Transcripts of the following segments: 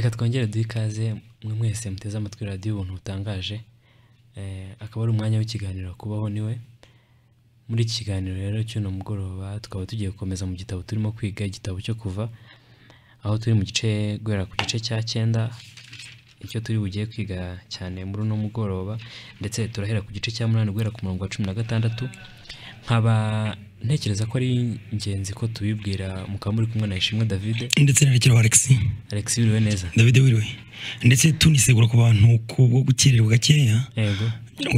reka twongere duhe ikaze mwe mwese muteze amatwi radiyo ubuntu butangaje Eh, akaba ari umwanya w'ikiganiro kubaho ni we. Muri iki kiganiro rero cy'uno mugoroba tukaba tugiye gukomeza mu gitabo turimo kwiga igitabo cyo kuva aho turi mu gice guhera ku gice cya cyenda icyo turi bugiye kwiga cyane muri uno mugoroba ndetse turahera ku gice cya munani guhera ku murongo wa cumi na gatandatu. Nkaba ntekereza ko ari ingenzi ko tubibwira mukaba muri kumwe na Ishimwe David. Ndetse na rekero Alex Alex wiriwe neza. David wiriwe ndetse tunisegura ku bantu kubwo gukererwa gakeya. Yego.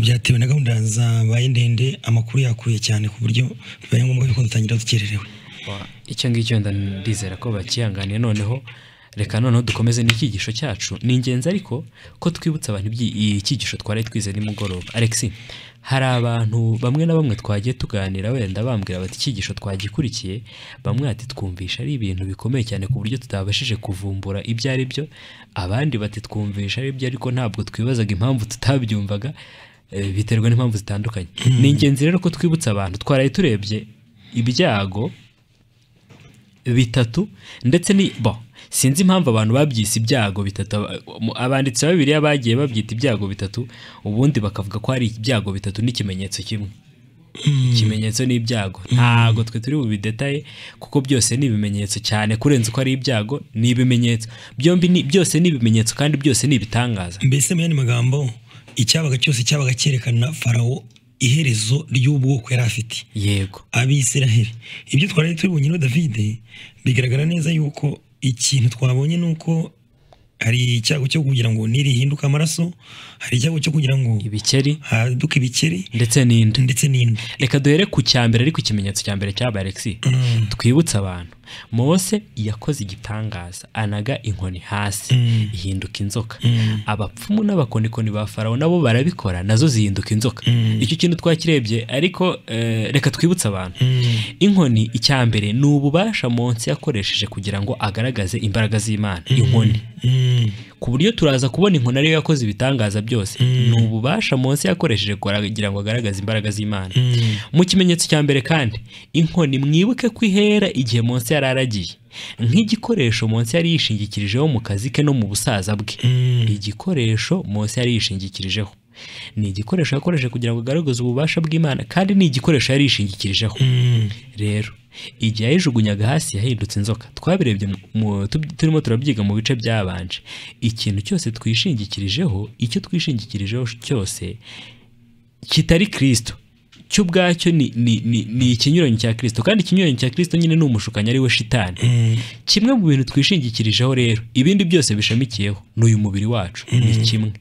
Byatewe na gahunda zabaye ndende amakuru yakuye cyane ku buryo bibaye ngombwa yuko dutangira dukererewe. Icyo ngicyo ndizera ko bakihanganiye noneho reka noneho dukomeze n'icyigisho cyacu. Ni ingenzi ariko ko twibutsa abantu icyigisho twari twize nimugoroba. Alex hari abantu bamwe na bamwe twagiye tuganira wenda bambwira bati icyigisho twagikurikiye bamwe ati twumvisha ari ibintu bikomeye cyane ku buryo tutabashije kuvumbura ibyo ari byo abandi bati twumvisha ari byo ariko ntabwo twibazaga impamvu tutabyumvaga eh, biterwa n'impamvu zitandukanye. Ni ingenzi rero ko twibutsa abantu twaraye turebye ibyago bitatu ndetse ni bo sinzi impamvu abantu babyise ibyago bitatu. Abanditsi ba bibiliya bagiye babyita ibyago bitatu ubundi bakavuga ko hari ibyago bitatu n'ikimenyetso kimwe. Ikimenyetso ni ibyago. Ntabwo twe turi bubidetaye kuko byose ni ibimenyetso cyane. Kurenza uko ari ibyago ni ibimenyetso. Byombi byose ni ibimenyetso kandi byose ni ibitangaza. Mbese mu yandi magambo icyabaga cyose cyabaga cyerekana farawo iherezo ry'ubwoko yari afite. Yego. Abisiraheli. Ibyo twari tubonye no David bigaragara neza yuko ikintu twabonye ni uko hari icyago cyo kugira ngo nirihinduke amaraso hari icyago cyo kugira ngo ibikeri. haduke ibikeri. Ndetse n'inda. Ndetse n'inda. Reka duhere ku cya mbere ariko ikimenyetso cya mbere cyabaye Alex Mm. twibutse abantu. Mose yakoze igitangaza anaga inkoni hasi Mm. ihinduka inzoka Mm. abapfumu n'abakonikoni ba farawo nabo barabikora na zo zihinduka inzoka Mm. icyo kintu twakirebye ariko eh, reka twibutse abantu inkoni icya mbere ni ububasha munsi yakoresheje kugira ngo agaragaze imbaraga z'imana inkoni. Ku buryo turaza kubona inkoni ariyo yakoze ibitangaza byose Mm. ni ububasha munsi yakoresheje kugira ngo agaragaze imbaraga z'imana Mm. mu kimenyetso cya mbere kandi inkoni mwibuke ko ihera igihe munsi yari aragiye nk'igikoresho munsi yari yishingikirijeho mu kazi ke no mu busaza bwe Mm. igikoresho munsi yari yishingikirijeho ni igikoresho yakoresheje kugira ngo agaragaze ububasha bw'imana kandi ni igikoresho yari yishingikirijeho Mm. rero igihe yayijugunyaga hasi yahindutse inzoka. Twabirebye turimo turabyiga mu bice byabanje. Ikintu cyose twishingikirijeho icyo twishingikirijeho cyose kitari kirisito cyo ubwacyo ni, ni, ni, ni ikinyuranyo cya kirisito kandi ikinyuranyo cya kirisito nyine ni umushukanyi ari we shitani Mm. kimwe mu bintu twishingikirijeho rero ibindi byose bishamikiyeho ni uyu mubiri wacu. Ni kimwe.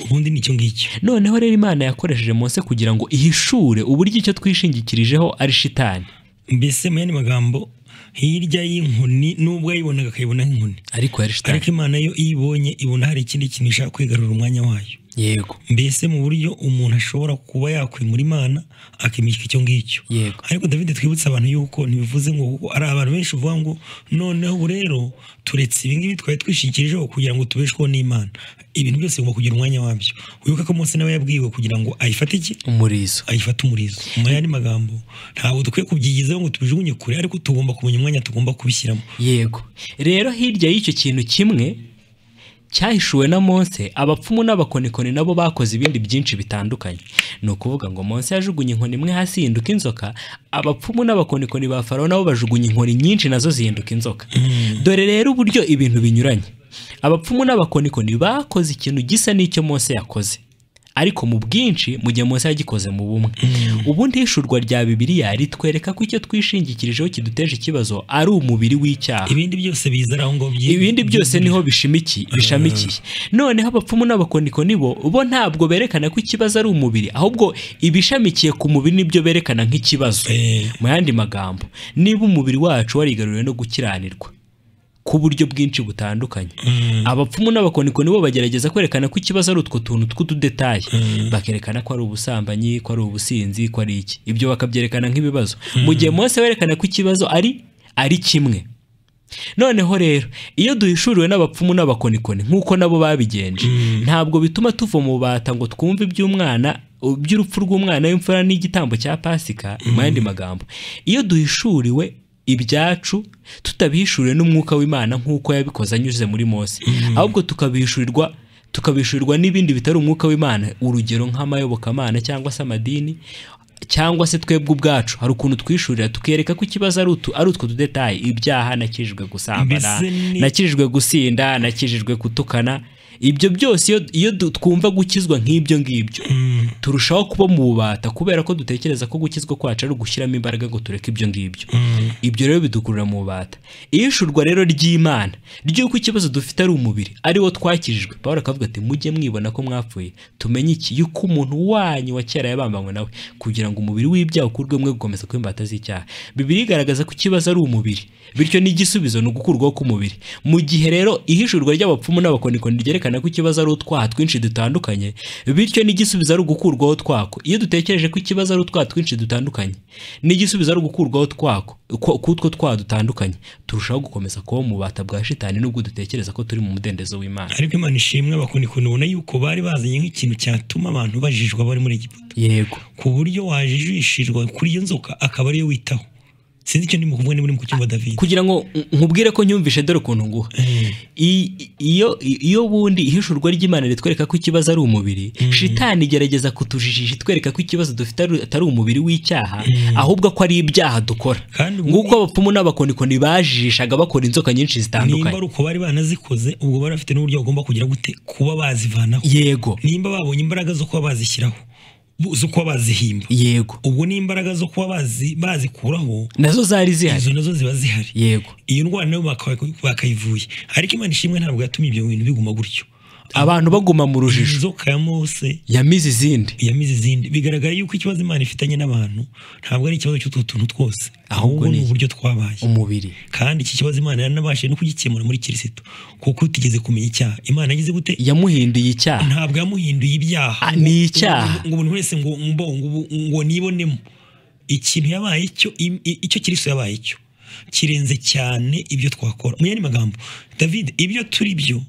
Ubundi ni cyo ngicyo. Noneho rero imana yakoresheje Mose kugira ngo ihishure uburyo icyo twishingikirijeho ari shitani mbese mu yandi magambo hirya y'inkoni nubwo yayibonaga akayibona nk'inkoni. Ariko yari shitani ariko imana yo iyo ibonye ibona hari ikindi kintu ishaka kwigarurira umwanya wayo. Yego. Mbese mu buryo umuntu ashobora kuba yakwimura imana akimika icyo ngicyo? Yego. Ariko david twibutse abantu yuko ntibivuze ngo kuko ari abantu benshi uvuga ngo noneho rero turetse ibingibi twari twishingikirijeho kugira ngo tubeshweho n'imana. Ibintu byose bigomba kugira umwanya wabyo. Wibuke ko Mose nawe yabwiwe kugira ngo ayifate iki? Umurizo. Ayifate umurizo. Mu yandi magambo ntabwo dukwiye kubyigizaho ngo tubijugunye kure ariko tugomba kumenya umwanya tugomba kubishyiramo. Yego. Rero hirya y'icyo kintu kimwe cyahishuwe na Mose abapfumu n'abakonikoni nabo bakoze ibindi byinshi bitandukanye. Ni ukuvuga ngo Mose yajugunye inkoni imwe hasi ihinduka inzoka abapfumu n'abakonikoni ba farawo nabo bajugunye inkoni nyinshi na zo zihinduka inzoka. Dore rero uburyo ibintu binyuranye. Abapfumu n'abakonikoni bakoze ikintu gisa n'icyo Mose yakoze. Ariko mu bwinshi mu gihe Mose yagikoze mu bumwe. Ubundi ihishurwa rya bibiliya ritwereka ko icyo twishingikirijeho kiduteje ikibazo ari umubiri w'icyaha. Ibindi byose biza ari aho byi- ibindi byose ni ho bishimikiye bishamikiye. Noneho abapfumu n'abakonikoni bo bo ntabwo berekana ko ikibazo ari umubiri ahubwo ibishamikiye ku mubiri ni byo berekana nk'ikibazo. Eh, mu yandi magambo niba umubiri wacu warigaruriwe no gukiranirwa ku buryo bwinshi butandukanye. Mm, abapfumu n'abakonikoni bo bagerageza kwerekana ko ikibazo ari utwo tuntu tw'ududetaye. Bakerekana ko ari ubusambanyi ko ari ubusinzi ko ari iki. Ibyo bakabyerekana nk'ibibazo. Mu gihe Mose werekana ko ikibazo ari ari kimwe. Noneho rero iyo duhishuriwe n'abapfumu n'abakonikoni nk'uko nabo babigenje ntabwo bituma tuva mu bata ngo twumve iby'umwana iby'urupfu rw'umwana w'imfura n'igitambo cya pasika mu yandi magambo. Iyo duhishuriwe ibyacu tutabihishuriwe n'umwuka w'imana nk'uko yabikoze anyuze muri mose. Ahubwo tukabihishurirwa tukabishurirwa n'ibindi bitari umwuka w'imana urugero nk'amayobokamana cyangwa se amadini cyangwa se twebwe ubwacu. Hari ukuntu twishurira tukereka ko ikibazo ari utu ari utwo tudetaye ibyaha nakijijwe gusambana nakijijwe gusinda nakijijwe gutukana ibyo byose iyo, twumva gukizwa nk'ibyo ngibyo turushaho kuba mu bubata kubera ko dutekereza ko gukizwa kwacu ari ugushyiramo imbaraga ngo tureke ibyo ngibyo. Ibyo rero bidukurura mu bubata iyishurwa rero ry'imana ry'uko ikibazo dufite ari umubiri ari wo twakijijwe paul akavuga ati mujye mwibona ko mwapfuye tumenye iki? Yuko umuntu wanyu wa kera yabambanywe nawe kugira ngo umubiri w'ibyaha ukurwe mwe gukomeza kuba imbata z'icyaha. Bibiri igaragaza ko ikibazo ari umubiri bityo n'igisubizo ni ugukurwaho k'umubiri mu gihe rero ihishurwa ry'abapfumu n'abakonikoni ryerekana ko ikibazo ari utwaha twinshi dutandukanye bityo n'igisubizo ari ugukurwaho twako iyo dutekereje ko ikibazo ari utwaha twinshi dutandukanye n'igisubizo ari ugukurwaho twako ko- k'utwo twaha dutandukanye turushaho gukomeza kuba mu bubata bwa shitani nubwo dutekereza ko turi mu mudendezo w'imana. Ariko imana ishimwe abakonikoni ubona yuko bari bazanye nk'ikintu cyatuma abantu bajijwa bari muri egiputa. Yego. Ku buryo wajijishirwa kuri iyo nzoka akaba ariyo witaho. Sinzi icyo ndimo kuvuga niba uri mu kucyumva david. Kugira ngo nkubwire ko nyumvishe dore ukuntu nguha. Eh, iyo iyo bundi ihishurwa ry'imana ritwereka ko ikibazo ari umubiri shitani igerageza kutujijisha itwereka ko ikibazo dufite ari- atari umubiri w'icyaha ahubwo ko ari ibyaha dukora. Nguko abapfumu n'abakonikoni bajijishaga bakora inzoka nyinshi nimba zitandukanye ari uko bari banazikoze ubwo bari bafite n'uburyo bagomba kugira gute kuba bazivanaho. Yego. Nimba babonye imbaraga zo kuba bazishyiraho. Zo kuba bazihimba. Yego. Ubwo ni imbaraga zo kuba bazi- bazikuraho nazo zari zihari. izo nazo ziba zihari. Yego. Iyo ndwara nayo bakayivuye. Ariko imana ishimwe ntabwo yatumye ibyo bintu biguma gutyo abantu baguma mu rujijo. Inzoka ya mose. Yamize izindi. Yamize izindi. Bigaragara yuko ikibazo imana ifitanye n'abantu ntabwo ari ikibazo cy'utwo tuntu twose. Ahubwo ni uburyo twabaye. umubiri. Kandi iki kibazo imana yaranabashije no kugikemura muri kirisito kuko utigeze kumenya icyaha. Imana yagize gute? Yamuhinduye icyaha. Ntabwo yamuhinduye ibyaha. Ah, ni icyaha. ngo umuntu wese ngo ngo nibonemo. Ikintu yabaye cyo im- i- icyo kirisito yabaye cyo kirenze cyane ibyo twakora. Mu yandi magambo david ibyo turi byo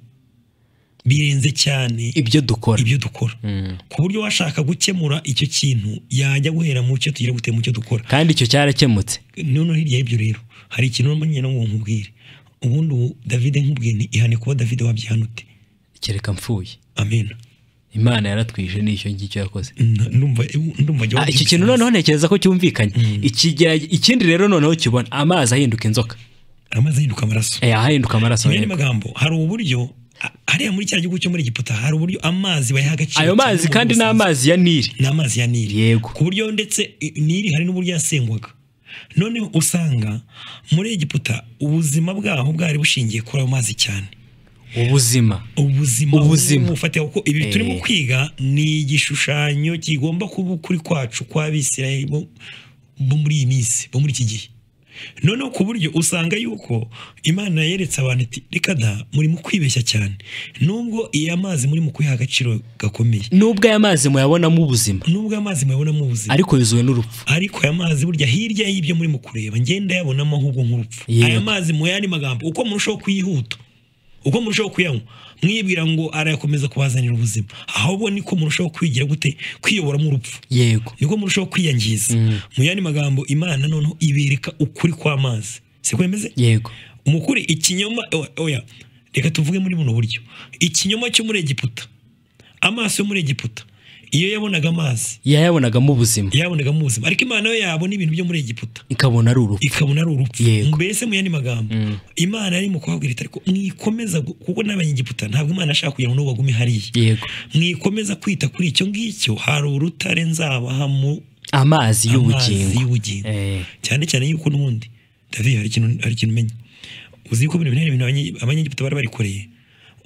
birenze cyane ibyo dukora. ibyo dukora. Mm. ku buryo washaka gukemura icyo kintu yajya guhera mu cyo tugira gute mu cyo dukora. Kandi icyo cyarakemutse. Noneho hirya y'ibyo rero hari ikintu no ngo nkubwire. Ubundi ubu david nkubwiye nti ihane kuba david wabyihana ute kereka mfuye amen. Imana yaratwije n'icyo ngicyo yakoze. Ah, iki kintu noneho ntekereza ko cyumvikanye. Ikigera- ikindi rero noneho kibona amazi ahinduka inzoka. Amazi ahinduka amaraso. Eh, ahinduka amaraso mu yandi magambo hari uburyo hariya muri cya gihugu cyo muri Egiputa hari uburyo amazi bayaha agaciro ayo mazi kandi ni amazi ya nili. Ni amazi ya nili. Yego. ku buryo ndetse nili hari n'uburyo yasengwaga. Noneho usanga muri Egiputa ubuzima bwaho bwari bushingiye kuri ayo mazi cyane. Ubuzima. Ubuzima Ubuzima. bufatiye kuko ibi Eh. turimo kwiga ni igishushanyo kigomba kuba ukuri kwacu kw'abisirayeli bo muri iyi minsi bo muri iki gihe. Noneho ku buryo usanga yuko imana yeretse abantu iti reka da muri mu kwibeshya cyane. Nubwo iyo amazi muri mu kuyiha agaciro gakomeye. Nubwo aya mazi muyabonamo ubuzima. Nubwo amazi muyabonamo ubuzima. Ariko yuzuwe n'urupfu. Ariko aya mazi burya hirya y'ibyo muri mu kureba ngenda yabonamo ahubwo nk'urupfu. Aya mazi mu yandi magambo uko murushaho kuyihuta uko murushaho kuyanywa mwibwira ngo arayakomeza kubazanira ubuzima. Ahubwo niko murushaho kwigira gute? Kwiyoboramo urupfu yego. Niko murushaho kwiyangiza. Mu yandi magambo imana noneho ibereka ukuri kw'amazi. Siko bimeze yego. Umukuri ikinyoma oya, oya reka tuvuge muri buno buryo. Ikinyoma cyo muri egiputa. Amaso yo muri egiputa. Iyo yabonaga amazi. Yayabonagamo ubuzima yabonagamo ubuzima ariko imana yo yabona ibintu byo muri egiputa. Ikabona ari urupfu. Ikabona ari urupfu. Mbese mu yandi magambo imana yari mu kubabwira iti ariko mwikomeza kuko n'abanyegiputa ntabwo imana ashaka kugira ngo n'ubu bagume hariya. Yego. Mwikomeza kwita kuri icyo ngicyo hari urutare nzabaha mu amazi y'ubugingo. Eh, cyane cyane yuko n'ubundi david hari ikintu hari ikintu umenya. Uzi yuko bino bintu ari ibintu abanye- abanyegiputa bari barikoreye?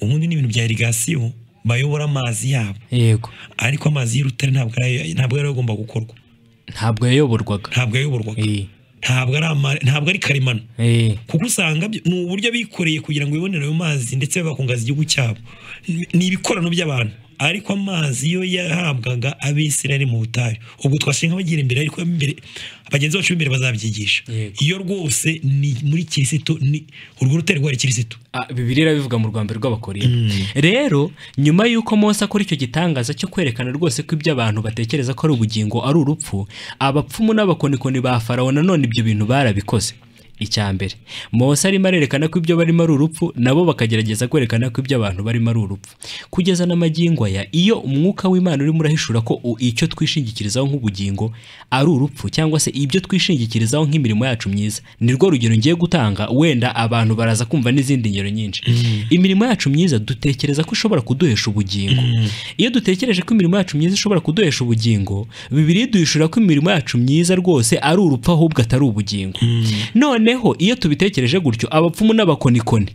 Ubundi ni ibintu bya irigasiyo bayobora amazi yabo. Yego. Ariko amazi y'urutare ntabwo ari ntabwo yari agomba gukorwa. Ntabwo yayoborwaga. Ntabwo yayoborwaga. Ntabwo ari ama- ntabwo ari karemano kuko usanga ni uburyo bikoreye kugira ngo bibonere ayo mazi ndetse bakungaza igihugu cyabo Ni- ni ibikorano by'abantu. Ariko amazi yo yahabwaga abisirayeli mu butayu ubwo twashinga bagira imbere ariko bagenzi bacu b'imbere bazabyigisha. Iyo rwose ni muri kirisito ni urwo rutare rwari kirisito ah, bibiliya irabivuga mu rwanda rw'abakorinto. Rero nyuma y'uko mose akora icyo gitangaza cyo kwerekana rwose ko ibyo abantu batekereza ko ari ubugingo ari urupfu abapfumu n'abakonikoni ba farawo nanone ibyo bintu barabikoze. Icya mbere. Mose arimo arerekana ko ibyo barimo ari urupfu nabo bakagerageza kwerekana ko ibyo abantu barimo ari urupfu. Kugeza n'amagingo aya iyo umwuka w'imana urimo urahishura ko icyo twishingikirizaho nk'ubugingo ari urupfu cyangwa se ibyo twishingikirizaho nk'imirimo yacu myiza ni rwo rugero ngiye gutanga wenda abantu baraza kumva n'izindi ngero nyinshi. Imirimo yacu myiza dutekereza ko ishobora kuduhesha ubugingo. Iyo dutekereje ko imirimo yacu myiza ishobora kuduhesha ubugingo bibiri duhishura ko imirimo yacu myiza rwose ari urupfu ahubwo atari ubugingo. Noneho iyo tubitekereje gutyo abapfumu n'abakonikoni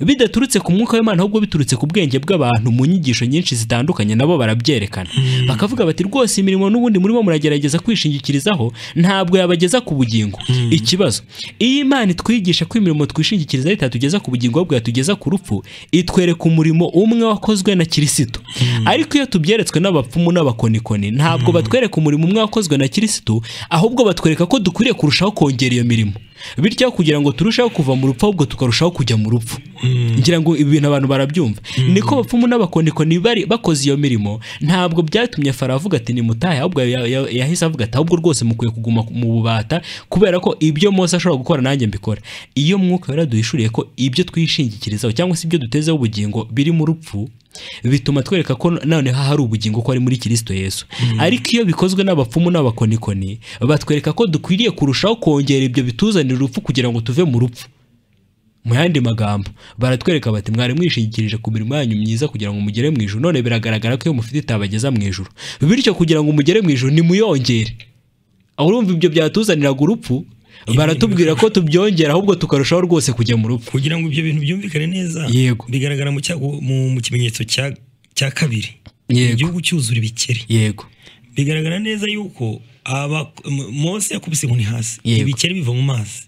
bidaturutse ku mwuka w'imana ahubwo biturutse ku bwenge bw'abantu mu nyigisho nyinshi zitandukanye nabo barabyerekana. Bakavuga bati rwose imirimo n'ubundi murimo muragerageza kwishingikirizaho ntabwo yabageza ku bugingo. Ikibazo iyo imana itwigisha ko imirimo twishingikirizaho itatugeza ku bugingo ahubwo yatugeza ku rupfu itwereka umurimo umwe wakozwe na kirisito ariko iyo tubyeretswe n'abapfumu n'abakonikoni ntabwo batwereka umurimo umwe wakozwe na kirisito ahubwo batwereka ko dukwiriye kurushaho kongera iyo mirimo. Bityo kugira ngo turusheho kuva mu rupfu ahubwo tukarushaho kujya mu rupfu. Ngira ngo ibi bintu abantu barabyumva. Niko abapfumu n'abakonikoni bari bakoze iyo mirimo. Ntabwo byatumye farawo avuga ati nimutahe ahubwo ya- ya- yahise avuga ati ahubwo rwose mukwiye kuguma mu bubata kubera ko ibyo mose ashobora gukora nanjye mbikora. Iyo mwuka yaraduhishuriye ko ibyo twishingikirizaho cyangwa se ibyo dutezeho ubugingo biri mu rupfu bituma twereka ko noneho hari ubugingo ko ari muri kirisito yesu. Ariko iyo bikozwe n'abapfumu n'abakonikoni batwereka ko dukwiriye kurushaho kongera ibyo bituzanira urupfu kugira ngo tuve mu rupfu. Mu yandi magambo baratwereka bati mwari mwishingikirije ku mirimo yanyu myiza kugira ngo mugere mu ijuru. None biragaragara ko iyo mufite itabageza mu ijuru. Bityo kugira ngo mugere mu ijuru nimuyongere. Aho urumva ibyo byatuzaniraga urupfu baratubwira ko tubyongera ahubwo tukarushaho rwose kujya mu rupfu. Kugira ngo ibyo bintu byumvikane neza Yego. bigaragara mu kimenyetso cya kabiri. Yego. igihugu cyuzura ibikeri. Yego. Bigaragara neza yuko mose yakubise inkoni hasi. Ibikeri biva mu mazi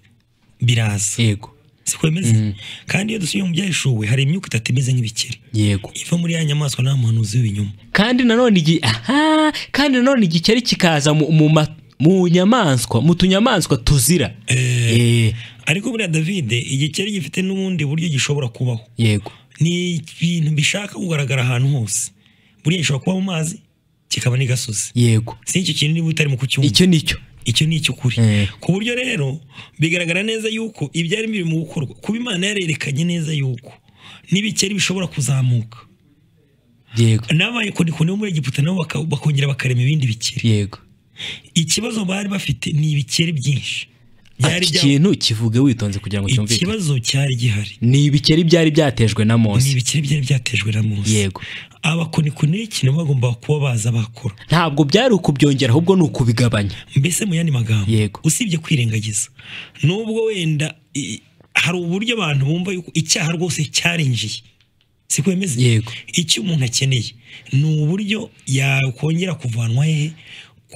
biraza. Yego. Siko bimeze kandi iyo dusubiye mu byahishuwe hari imyuka itatu imeze nk'ibikeri. Yego. Iva muri ya nyamaswa nta muhanuzi w'ibinyoma. Kandi nanone igi aha! Kandi nanone igikeri kikaza mu, mu, ma- mu nyamaswa mu tunyamaswa tuzira. Eh, ariko buriya david igikeri gifite n'ubundi buryo gishobora kubaho. Yego. Ni ibintu bishaka kugaragara ahantu hose. Buriya gishobora kuba mu mazi kikaba n'igasozi yego. Si icyo kintu niba utari mu kucyumva icyo ni cyo. Icyo ni icy'ukuri. Eh. ku buryo rero bigaragara neza yuko ibyari biri mu gukorwa. Kuba imana yarerekanye neza yuko n'ibikeri bishobora kuzamuka. Yego. N'abayekonikoni bo muri egiputa nabo bakongera bakarema ibindi bikeri. Yego. Ikibazo bari bafite ni ibikeri byinshi. Byari iki bya- kintu kivuge witonze kugira ngo cyumvikane ikibazo cyari gihari. Ni ibikeri byari byatejwe na ni mose ibikeri byari byatejwe na mose. Yego. Abakonikoni ikintu bagomba kuba baza bakora. Ntabwo byari ukubyongera ahubwo ni ukubigabanya. Mbese mu yandi magambo Yego. usibye kwirengagiza. Nubwo wenda hari uburyo abantu bumva yuko icyaha rwose cyarinjiye. Siko bimeze Yego. icyo umuntu akeneye ni uburyo yakongera kuvanwa hehe?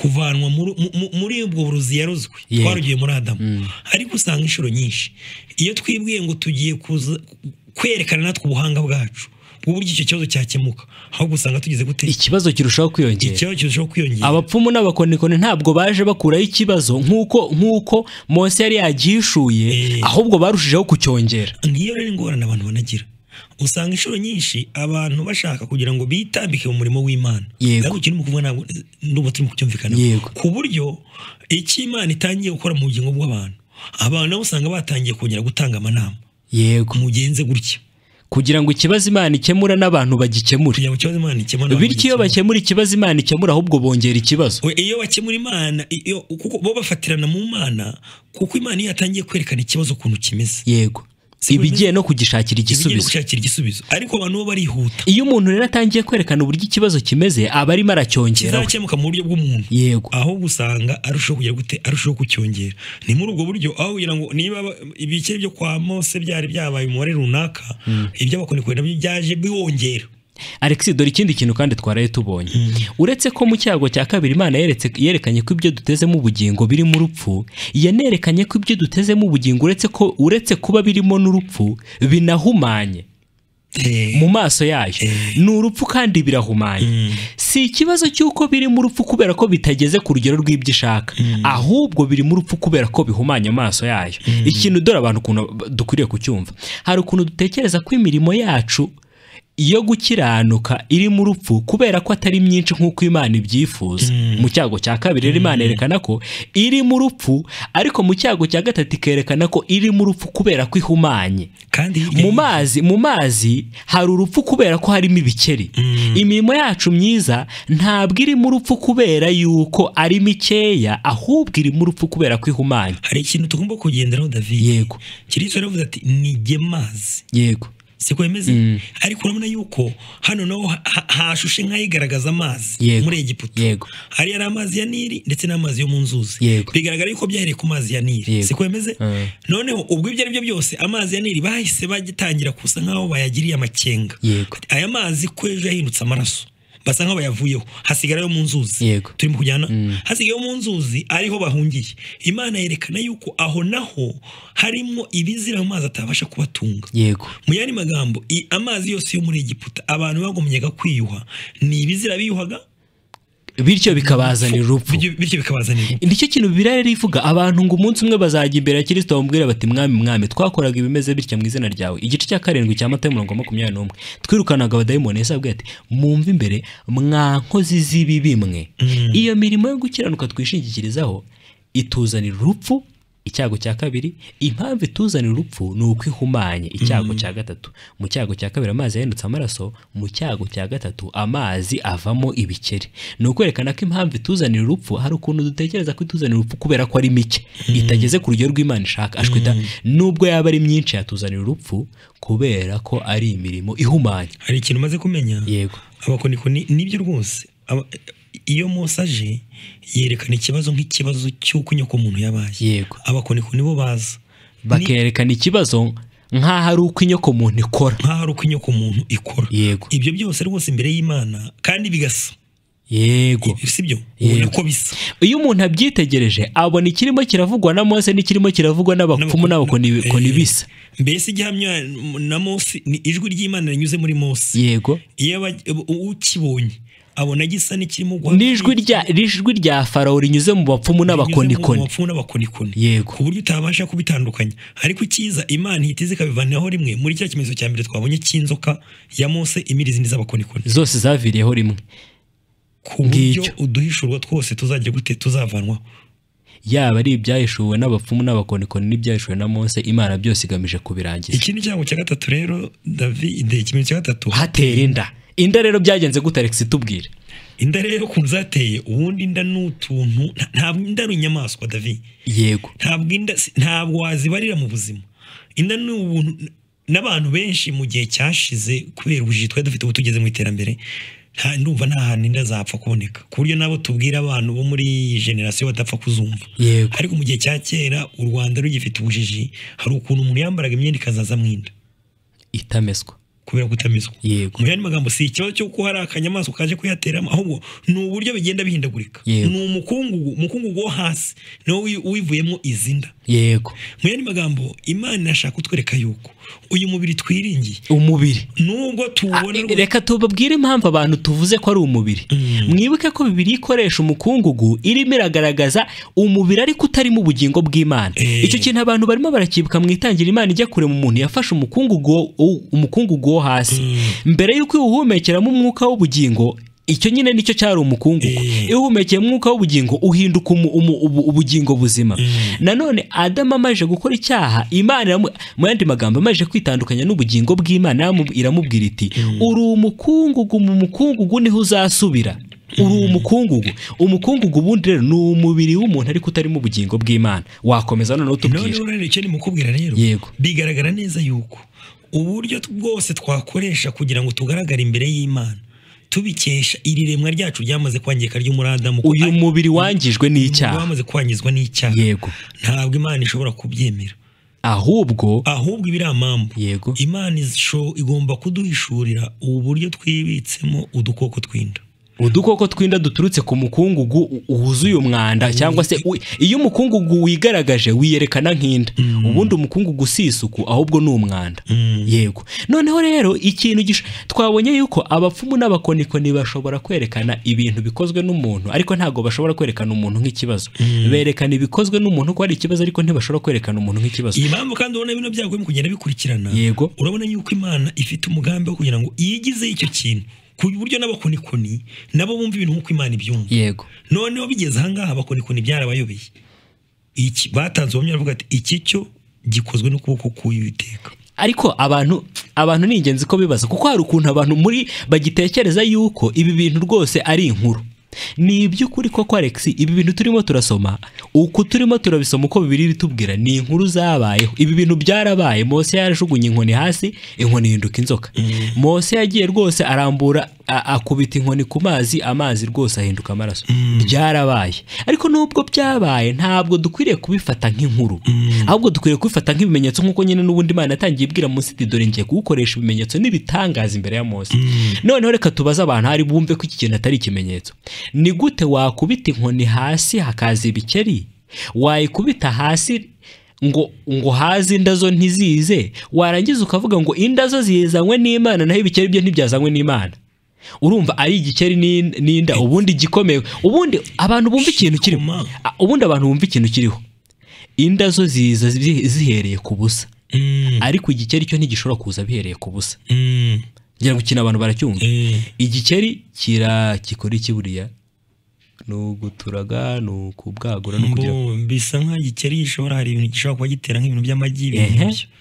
Kuvanwa muri- mu- mu- muri ubwo burozi yarozwe. Twarugiye muri adamu. Ariko usanga inshuro nyinshi. Iyo twibwiye ngo tugiye kwerekana natwe ubuhanga bwacu bw'uburyo icyo kibazo cyakemuka. Ahubwo usanga tugeze gute? Ikibazo kirushaho kwiyongera. Ikibazo kirushaho kwiyongera. Abapfumu n'abakonikoni ntabwo baje bakuraho ikibazo nk'uko nk'uko mose yari yagihishuye Eh. ahubwo barushijeho kucyongera. Ngiyo rero ingorane abantu banagira. Usanga inshuro nyinshi abantu bashaka kugira ngo bitambike mu murimo w'imana. Yego. ariko kirimo kuvuga ntabwo n'ubu turimo kucyumvikana. Yego. ku buryo icyo imana itangiye gukora mu bugingo bw'abantu abantu nabo usanga batangiye kongera gutanga amanama. Yego. Mugenze gutya. Kugira ngo ikibazo imana ikemura n'abantu bagikemure. Bityo iyo bakemura ikibazo imana ikemura ahubwo bongera ikibazo. Iyo bakemura imana bo bafatirana mu mana kuko imana iyo yatangiye kwerekana ikibazo ukuntu kimeze. Yego. Si iba igiye no kugishakira igisubizo. ariko abantu bo barihuta. Iyo umuntu rero atangiye kwerekana uburyo ikibazo kimeze aba arimo aracyongeraho kizakemuka mu buryo bw'umuntu. Yego. Ahubwo usanga arushaho kujya gute? Arushaho kucyongera. Ni muri ubwo buryo aho kugira ngo niba ba- ibikeri byo kwa mose byari byabaye umubare runaka iby'abakonikoni na byo byaje biwongera Alexis dore ikindi kintu kandi twaraye tubonye. Uretse ko mu cyago cya kabiri imana yerekanye ko ibyo dutezemo ubugingo biri mu rupfu yanerekanye ko ibyo dutezemo ubugingo uretse ko uretse kuba birimo n'urupfu binahumanye. Mu maso yayo. Ni urupfu kandi birahumanye. Si ikibazo cy'uko biri mu rupfu kubera ko bitageze ku rugero rw'ibyo ishaka. Ahubwo biri mu rupfu kubera ko bihumanya amaso yayo. Ikintu dore abantu ukuntu dukwiriye kucyumva. Hari ukuntu dutekereza ko imirimo yacu iyo gukiranuka iri mu rupfu kubera ko atari myinshi nk'uko imana ibyifuza. Mu cyago cya kabiri rero imana yerekana ko iri mu rupfu ariko mu cyago cya gatatu ikerekana ko iri mu rupfu kubera ko ihumanye. Mu mazi mu mazi hari urupfu kubera ko harimo ibikeri. Imirimo yacu myiza ntabwo iri mu rupfu kubera yuko ari mikeya ahubwo iri mu rupfu kubera ko ihumanye. Hari ikintu tugomba kugenderaho david. Yego. Yaravuze ati nige mazi. Yego. Siko bimeze ariko urabona yuko hano naho ha- ha- hashushe nk'ayigaragaza amazi muri egiputa. Hari ari amazi ya nili ndetse n'amazi yo mu nzuzi. Bigaragara yuko byahereye ku mazi ya nili. Siko bimeze Mm. noneho ubwo ibyo ari byo byose amazi ya nili bahise bagitangira kusa nk'aho bayagiriye amakenga. Aya mazi ko ejo yahindutse amaraso. Basa nk'aho bayavuyeho. Hasigara yo mu nzuzi. Turimo kujyana. Hasigaye yo mu nzuzi ariho bahungiye imana yerekana yuko aho naho harimo ibizira mu mazi atabasha kubatunga. Yego. Mu yandi magambo amazi yose yo muri egiputa abantu bagomyaga kwiyuha. Ni ibizira biyuhaga? Bityo bikabazanira urupfu. bityo bityo bikabazanira urupfu. ni cyo kintu bibiliya rero ivuga abantu ngo umunsi umwe bazajya imbere ya kirisito bamubwire bati mwami mwami twakoraga ibimeze bitya mu izina ryawe. Igice cya karindwi cya mata y'umurongo wa makumyabiri n'umwe. Twirukanaga abadayimoni yesu abwira ati mwumve imbere mwa nkozi z'ibibi mwe iyo mirimo yo gukiranuka twishingikirizaho ituzanira urupfu icyago cya kabiri impamvu ituzanira urupfu ni uko ihumanye. Icyago cya gatatu mu cyago cya kabiri amazi yahindutse amaraso mu cyago cya gatatu amazi avamo ibikeri. Ni ukwerekana ko impamvu ituzanira urupfu hari ukuntu dutekereza ko ituzanira urupfu kubera ko ari mike. Itageze ku rugero rw'imana ishaka. Ashwita nubwo yaba ari myinshi yatuzanira urupfu kubera ko ari imirimo ihumanye. Hari ikintu umaze kumenya? Yego. Abakonikoni ni byo rwose. Iyo mose aje yerekana ikibazo nk'ikibazo cy'uko inyokomuntu yabaye. Yego. Abakonikoni bo baza. Bakerekana ikibazo nk'aho ari uko inyokomuntu ikora. Nk'aho ari uko inyokomuntu ikora. Yego. Ibyo byose rwose imbere y'imana kandi bigasa. Yego. Si byo? Ubona ko bisa. Iyo umuntu abyitegereje abona ikirimo kiravugwa na mose n'ikirimo kiravugwa n'abapfumu n'abakoni koni bisa. Mbese igihamya na mose ni ijwi ry'imana rinyuze muri mose. Yego. Iyo ukibonye abona gisa n'ikirimo guha n'ijwi rya ijwi rya farawo rinyuze mu bapfumu n'abakonikoni. abapfumu n'abakonikoni. Yego. Ku buryo utabasha kubitandukanya. Ariko icyiza imana ihita iza ikabivanaho rimwe. Muri cya kimenyetso cya mbere twabonye cy'inzoka ya mose imira izindi z'abakonikoni. Zose zaviriyeho rimwe. Ku buryo uduhishurwa twose tuzajya gute? Tuzavanwaho yaba ari ibyahishuwe n'abapfumu n'abakonikoni n'ibyahishuwe na mose imana byose igamije kubirangiza. Ikindi cyago cya gatatu rero david ikimenyetso cya gatatu. Hatera inda. Inda rero byagenze gute alex? Tubwire. Inda rero ukuntu zateye ubundi inda ni utuntu nta- ntabwo inda ari inyamaswa david. Yego. Ntabwo inda ntabwo wazibarira mu buzima. Inda ni ubuntu n'abantu benshi mu gihe cyashize kubera ubujiji twari dufite ubu tugeze mu iterambere nta ndumva nta hantu inda zapfa kuboneka. Ku buryo nabo tubwira abantu bo muri iyi generasiyo batapfa kuzumva. Yego. Ariko mu gihe cya kera u rwanda rugifite ubujiji hari ukuntu umuntu yambaraga imyenda ikazazamo inda. Itameswa. Kubera kutamizwa mu yandi magambo si ikibazo cy'uko hari akanyamaswa kaje kuyateramo ahubwo ni uburyo bigenda bihindagurika. Ni umukungugu umukungugu wo hasi niwo wi- wivuyemo izi nda. Yego. Mu yandi magambo imana irashaka kutwereka yuko uyu mubiri twiringiye. Umubiri. Nubwo tuwubona reka tubabwire impamvu abantu tuvuze ko ari umubiri. Mwibuke ko bibiri ikoresha umukungugu irimo iragaragaza umubiri ariko utarimo ubugingo bw'imana. Eh. icyo kintu abantu barimo barakibuka mu itangira imana ijya kure mu muntu yafashe umukungugu wo- wo- umukungugu wo hasi. Mbere y'uko iwuhumekeramo umwuka w'ubugingo icyo nyine ni cyo cyari umukungugu. Eh. iyo uhumekeye umwuka w'ubugingo uhinduka ubugingo buzima. Nanone adamu amaze gukora icyaha imana mu yandi magambo amaze kwitandukanya n'ubugingo bw'imana iramu- iramubwira iti uri umukungugu mu mukungugu ni ho uzasubira. Uri umukungugu. Umukungugu ubundi rero ni umubiri w'umuntu ariko utarimo ubugingo bw'imana. Wakomeza noneho tubwire noneho icyo ni mukubwira rero. Bigaragara neza yuko uburyo bwose twakoresha kugira ngo tugaragare imbere y'imana tubikesha. Iri remwa ryacu ryamaze kwangirika ry'umuradamu uyu mubiri wangijwe n'icyaha. wamaze kwangizwa n'icyaha. Yego. Ntabwo imana ishobora kubyemera. Ahubwo ahubwo ibi amambu yego. Imana igomba kuduhishurira ubu buryo twibitsemo udukoko tw'inda. Udukoko tw'inda duturutse ku mukungugu wuzuye umwanda cyangwa se iyo umukungugu wigaragaje wiyerekana nk'inda ubundi umukungugu si isuku ahubwo ni umwanda yego noneho rero ikintu twabonye yuko abapfumu n'abakonikoni bashobora kwerekana ibintu bikozwe n'umuntu ariko ntabwo bashobora kwerekana umuntu nk'ikibazo berekana ibikozwe n'umuntu ko ari ikibazo ariko ntibashobora kwerekana umuntu nk'ikibazo iyi mpamvu kandi ubona bino byago kugenda bikurikirana Yego. urabona yuko imana ifite umugambi wo kugira ngo yigizeho icyo kintu ku buryo n'abakonikoni nabo bumva ibintu nk'uko imana ibyumva. Yego. Noneho bigeze ahangaha abakonikoni byarabayobeye iki batanze ubuhamya baravuga ati iki cyo gikozwe n'ukuboko k'uwiteka ariko abantu abantu ni ingenzi ko bibaza kuko hari ukuntu abantu muri bagitekereza yuko ibi bintu rwose ari inkuru. Ni iby'ukuri koko Alex ibi bintu turimo turasoma. Uku turimo turabisoma uko bibiri bitubwira ni inkuru zabayeho. Ibi bintu byarabaye. Mose yarajugunye inkoni hasi inkoni ihinduka inzoka. Mose yagiye rwose arambura akubita inkoni ku mazi amazi rwose ahinduka amaraso. Byarabaye ariko nubwo byabaye ntabwo dukwiriye kubifata nk'inkuru. Ahubwo dukwiriye kubifata nk'ibimenyetso nk'uko nyine n'ubundi Imana yatangiye ibwira iti dore ngiye kugukoresha ibimenyetso n'ibitangaza imbere ya Mose. Noneho reka tubaze abantu hari bumve ko iki kintu atari ikimenyetso. Ni gute wakubita inkoni hasi hakaza ibikeri? Wayikubita hasi ngo ngo haze inda zo ntizize? Warangiza ukavuga ngo inda zo zizanywe n'Imana naho ibikeri byo ntibyazanywe n'Imana. Urumva ari igikeri n'in- n'inda ubundi gikomeye. Ubundi abantu bumva ikintu kiriho ubundi abantu bumva ikintu kiriho. Inda zo ziza zi- zihereye ku busa. Mm, ariko igikeri cyo ntigishobora kuza bihereye ku busa. Mm, ngira ngo ikintu abantu baracyumva. Eh, igikeri kira gikora iki buriya? Ni uguturaga ni ukubwagura ni ukugira bisa nk'aho igikeri gishobora hari ibintu gishobora kuba gitera nk'ibintu by'amagi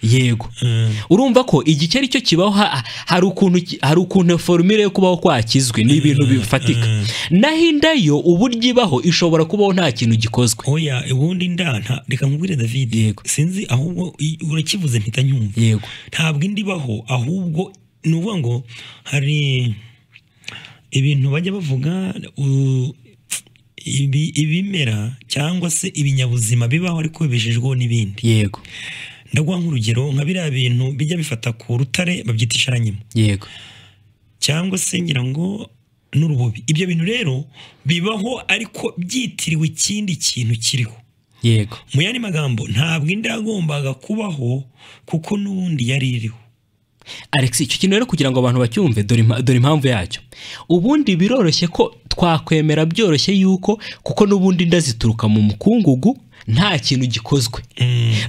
yego. Eh, urumva ko igikeri cyo kibaho ha- hari ukuntu hari ukuntu formule yo kubaho kwakizwe ni ibintu bifatika. naho inda yo uburyo ibaho ishobora kubaho nta kintu gikozwe. Oya ubundi inda reka nkubwire david. Yego. sinzi ahubwo urakivuze mpita nyumva. Yego. Ntabwo indi ibaho ahubwo ni ukuvuga ngo hari ibintu bajya bavuga u- ibi- ibimera cyangwa se ibinyabuzima bibaho ariko bibeshejweho n'ibindi. Yego. Ndaguha nk'urugero nka biriya bintu bijya bifata ku rutare babyita isharanyemo. Yego. Cyangwa se ngira ngo n'urubobi. Ibyo bintu rero bibaho ariko byitiriwe ikindi kintu kiriho. Yego. Mu yandi magambo ntabwo inda yagombaga kubaho kuko n'ubundi yari iriho. Alex icyo kintu rero kugira ngo abantu bacyumve dore impa- dore impamvu yacyo. Ubundi biroroshye ko twakwemera byoroshye yuko kuko n'ubundi inda zituruka mu mukungugu nta kintu gikozwe.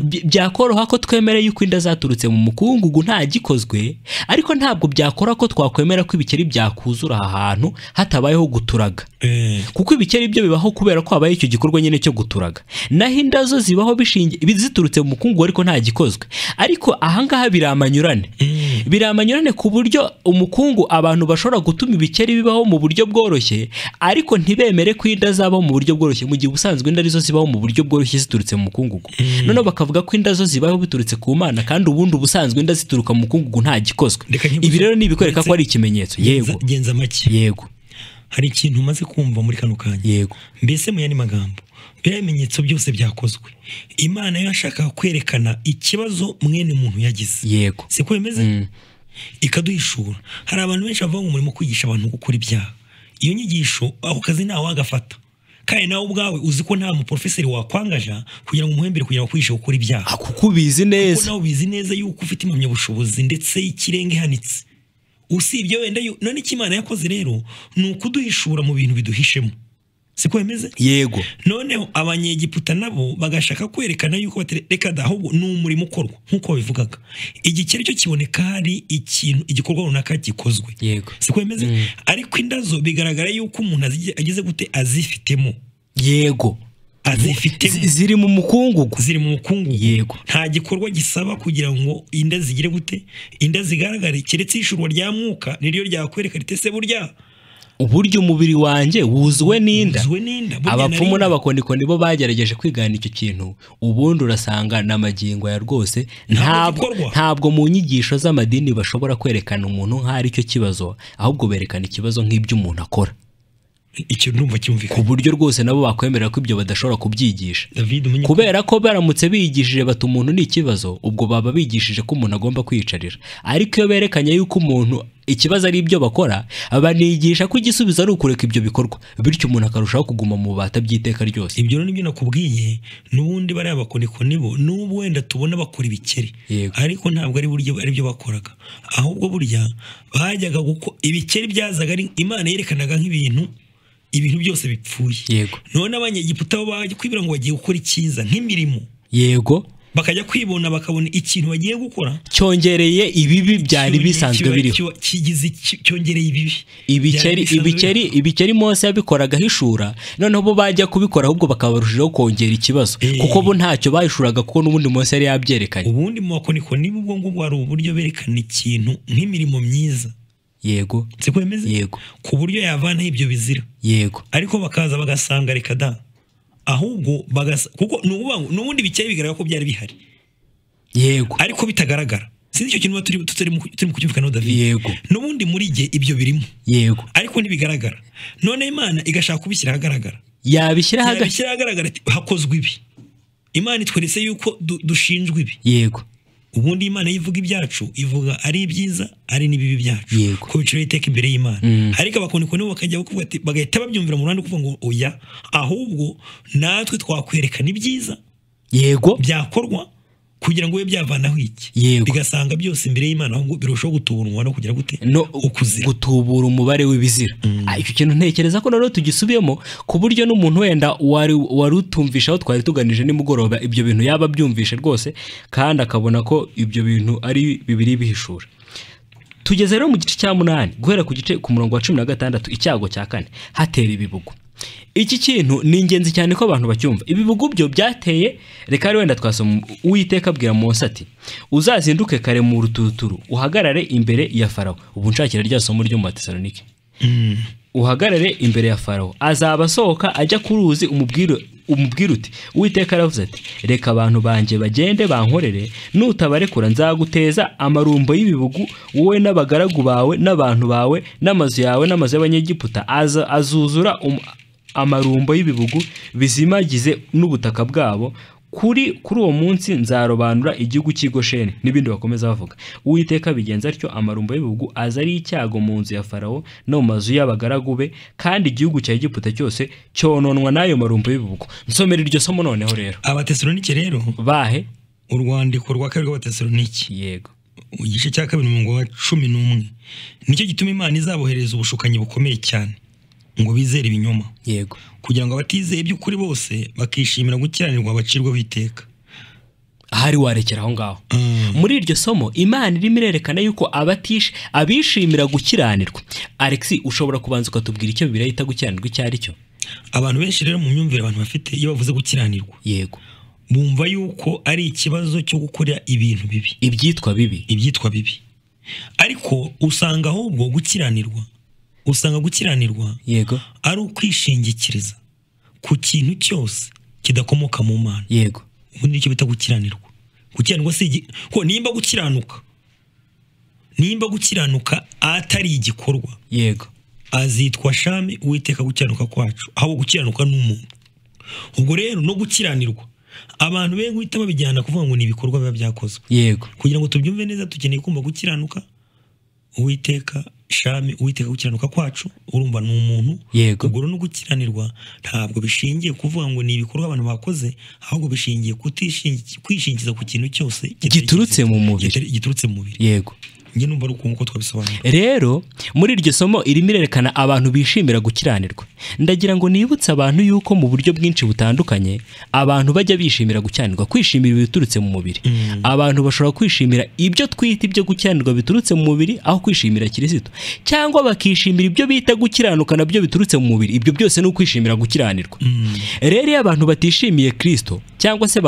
By- byakoroha ko twemere yuko inda zaturutse mu mukungugu nta gikozwe ariko ntabwo byakora ko twakwemera ko ibikeri byakuzura aha hantu hatabayeho guturaga. Eh, kuko ibikeri byo bibaho kubera ko habaye icyo gikorwa nyine cyo guturaga. Naho inda zo zibaho ziturutse mu mukungugu ariko nta gikozwe. Ariko ahangaha biramanyurane. Mm, biramanyurane ku buryo umukungu abantu bashobora gutuma ibikeri bibaho mu buryo bworoshye ariko ntibemere ko inda zabaho mu buryo bworoshye. Mu gihe ubusanzwe inda arizo zibaho mu buryo bworoshye ziturutse mu mukungugu. Noneho bakavuga ko inda zo zibaho biturutse ku mana kandi ubundi ubusanzwe inda zituruka mu mukungugu nta gikozwe. Ibi rero ni ibikwereka ko ari ikimenyetso. yego. genza- genza make yego. Hari ikintu umaze kumva muri kano kanya. Yego. Mbese mu yandi magambo biriya bimenyetso byose byakozwe. Imana yashakaga kwerekana ikibazo mwene muntu yagize. Yego. Siko bimeze? Mm. ikaduhishura. Hari abantu benshi bavuga ngo umurimo wo kwigisha abantu gukora ibyaha. Iyo nyigisho ako kazi ntawe wagafata. Kandi nawe ubwawe uzi ko nta muporofeseri wakwangaja kugira ngo umuhembere kugira ngo akwigishe gukora ibyaha. Ah, kuko ubizi kuko neza. nawe ubizi neza yuko ufite impamyabushobozi ndetse y'ikirenga ihanitse. Usibye wenda none icyo imana yakoze rero ni ukuduhishura mu bintu biduhishemo. Siko bimeze? Yego. Noneho abanyegiputa nabo bagashaka kwerekana yuko reka ahubwo ni umurimo ukorwa nk'uko babivugaga igikeri cyo kiboneka hari ikintu igikorwa runaka gikozwe. Yego. Siko bimeze? Mm. ariko indazo bigaragara yuko umuntu agize gute? Azifitemo. Yego. Azifitemo. Ziri mu mukungugu. Ziri mu mukungugu. Yego. nta gikorwa gisaba kugira ngo inda zigire gute? Inda zigaragare keretse ishurwa rya mwuka niryo ryakwereka ritese burya uburyo umubiri wanjye wuzuwe n'inda. Abapfumu n'abakonikoni bo bagerageje kwigana icyo kintu ubundi urasanga n'amagingo ya rwose. Ntabwo mu nyigisho z'amadini bashobora kwerekana umuntu nk'aho ari cyo kibazo ahubwo berekana ikibazo nk'ibyo umuntu akora. Icyo ndumva ku cyumvikana buryo rwose nabo bakwemerera ko ibyo badashobora kubyigisha. Kubera ko baramutse bigishije bati umuntu ni ikibazo ubwo baba bigishije ko umuntu agomba kwiyicarira. Ariko iyo berekanye yuko umuntu ikibazo ari ibyo bakora banigisha ko igisubizo ari ukureka ibyo bikorwa. Bityo umuntu akarushaho kuguma mu bubata by'iteka ryose. Ibyo rero ni byo nakubwiye n'ubundi bariya bakonikoni bo n'ubu wenda tubona bakora ibikeri. Ariko ntabwo ari buryo ari byo bakoraga. Ahubwo burya bajyaga guko ibikeri byazaga ari imana yerekanaga nk'ibintu ibintu byose bipfuye. Yego. None abanyegiputa bo bajya kwibwira ngo bagiye gukora icyiza nk'imirimo. Yego. Bakajya kwibona bakabona ikintu bagiye gukora. Cyongereye ibibi byari bisanzwe biriho. kigize cyongereye ibibi. Ibikeri ibikeri ibikeri Mose yabikoraga hishura noneho bo bajya kubikora ahubwo bakabarushijeho kongera ikibazo. Eh. kuko bo ntacyo bahishuraga kuko n'ubundi Mose yari yabyerekanye. Ubundi mu niba ubwo ngubwo hari uburyo berekana ikintu nk'imirimo myiza yego. Siko bimeze yego. Ku buryo yavanaho ibyo bizira? Yego. Ariko bakaza bagasanga reka da. Ahubwo bagasa kuko n'ubundi bikeye bigaragara ko byari bihari. Yego. Ariko bitagaragara. Sinzi icyo kintu turi tutari mu- turi mu kucyumvikanaho David. Yego. N'ubundi muri jye ibyo birimo. Yego. Ariko ntibigaragara. None imana igashaka kubishyira ahagaragara. Yabishyira ahagaragara hakozwe ibi. Imana itweretse yuko du- dushinjwa ibi. Yego. Ubundi imana iyo ivuga ibyacu ivuga ari ibyiza ari n'ibibi byacu. Ko biciro iteka imbere y'imana. Mm. ariko abakonikoni bo bakajya bagahita babyumvira mu ruhande kuvuga ngo oya ahubwo natwe twakwerekana ibyiza yego. byakorwa kugira ngo bibe byavanaho iki? Bigasanga byose imbere y'imana ahubwo birushaho gutubunwa no kugira gute? No ukuzira. gutubura umubare w'ibizira. Ah, icyo kintu ntekereza ko noneho tugisubiyemo ku buryo n'umuntu wenda wari wari utumvisha aho twari tuganije nimugoroba ibyo bintu yaba abyumvishe rwose kandi akabona ko ibyo bintu ari bibiri bihishura. Tugeze rero mu gice cya munani guhera ku gice ku murongo wa cumi na gatandatu icyago cya kane hatera ibibugu. Iki kintu ni ingenzi cyane ko abantu bacyumva. Ibibugu byo byateye reka wenda twasoma uwiteka abwira Mose ati uzazinduke kare mu ruturuturu uhagarare imbere ya farawo. Ubu nshakira rya somo ryo mu batesalonike. Mm. uhagarare imbere ya farawo. Azaba asohoka ajya ku ruzi umubwire umubwire uti uwiteka aravuze ati reka abantu banjye bagende bankorere nutabarekura nzaguteza amarumbo y'ibibugu wowe n'abagaragu bawe n'abantu bawe n'amazu yawe n'amazu y'abanyegiputa. Azuzura um- amarumbo y'ibibugu bizimagize n'ubutaka bwabo kuri kuri uwo munsi nzarobanura igihugu cy'i Gosheni n'ibindi bakomeza bavuga. Uwiteka bigenza atyo amarumbo y'ibihugu aza ari icyago mu nzu ya farawo no mu mazu y'abagaragu be kandi igihugu cya egiputa cyose cyononwa n'ayo marumbo y'ibihugu. Nsomera iryo somo noneho rero. Abatesalonike rero bahe. urwandiko rwa kabiri rw'abatesalonike. Yego. Igice cya kabiri umurongo wa cumi n'umwe. Nicyo gituma imana izabohereza ubushukanyi bukomeye cyane. Ngo bizere ibinyoma. Yego. Kugira ngo abatizeye iby'ukuri bose bakishimira gukiranirwa bacirwaho iteka ahari warekera aho ngaho. Mm. muri iryo somo imana irimo irerekana yuko abatishe abishimira gukiranirwa. Alexi ushobora kubanza ukatubwira icyo bibiri yita gukiranirwa icyo ari cyo? Abantu benshi rero mu myumvire abantu bafite iyo bavuze gukiranirwa. Yego. Bumva yuko ari ikibazo cyo gukora ibintu bibi. Ibyitwa bibi. Ibyitwa bibi. Ariko usanga ahubwo gukiranirwa usanga gukiranirwa yego. ari ukwishingikiriza ku kintu cyose kidakomoka mu mana. Yego. Ubundi ni cyo bita gukiranirwa gukiranirwa si igi- ko nimba gukiranuka nimba gukiranuka atari igikorwa yego. azitwa shami uwiteka gukiranuka kwacu ahubwo gukiranuka ni umuntu. Ubwo rero no gukiranirwa abantu be guhita babijyana kuvuga ngo ni ibikorwa biba byakozwe. Yego. Kugira ngo tubyumve neza dukeneye kumva gukiranuka uwiteka shami uwiteka gukiranuka kwacu urumva ni umuntu ubwo no gukiranirwa ntabwo bishingiye kuvuga ngo ni ibikorwa abantu bakoze ahubwo bishingiye kwishingiza ku kintu cyose Giturutse mu mubiri. Giturutse mu mubiri. Yego. Njye numva ari uko nguko twabisobanura rero muri iryo somo irimo irerekana abantu bishimira gukiranirwa. Ndagira ngo nibutse abantu yuko mu buryo bwinshi butandukanye abantu bajya bishimira gukiranirwa kwishimira ibiturutse mu mubiri. Abantu bashobora kwishimira ibyo twita ibyo gukiranirwa biturutse mu mubiri aho kwishimira kirisito cyangwa bakishimira ibyo bita gukiranuka na byo biturutse mu mubiri. Ibyo byose ni ukwishimira gukiranirwa. Rero iyo abantu batishimiye kirisito cyangwa se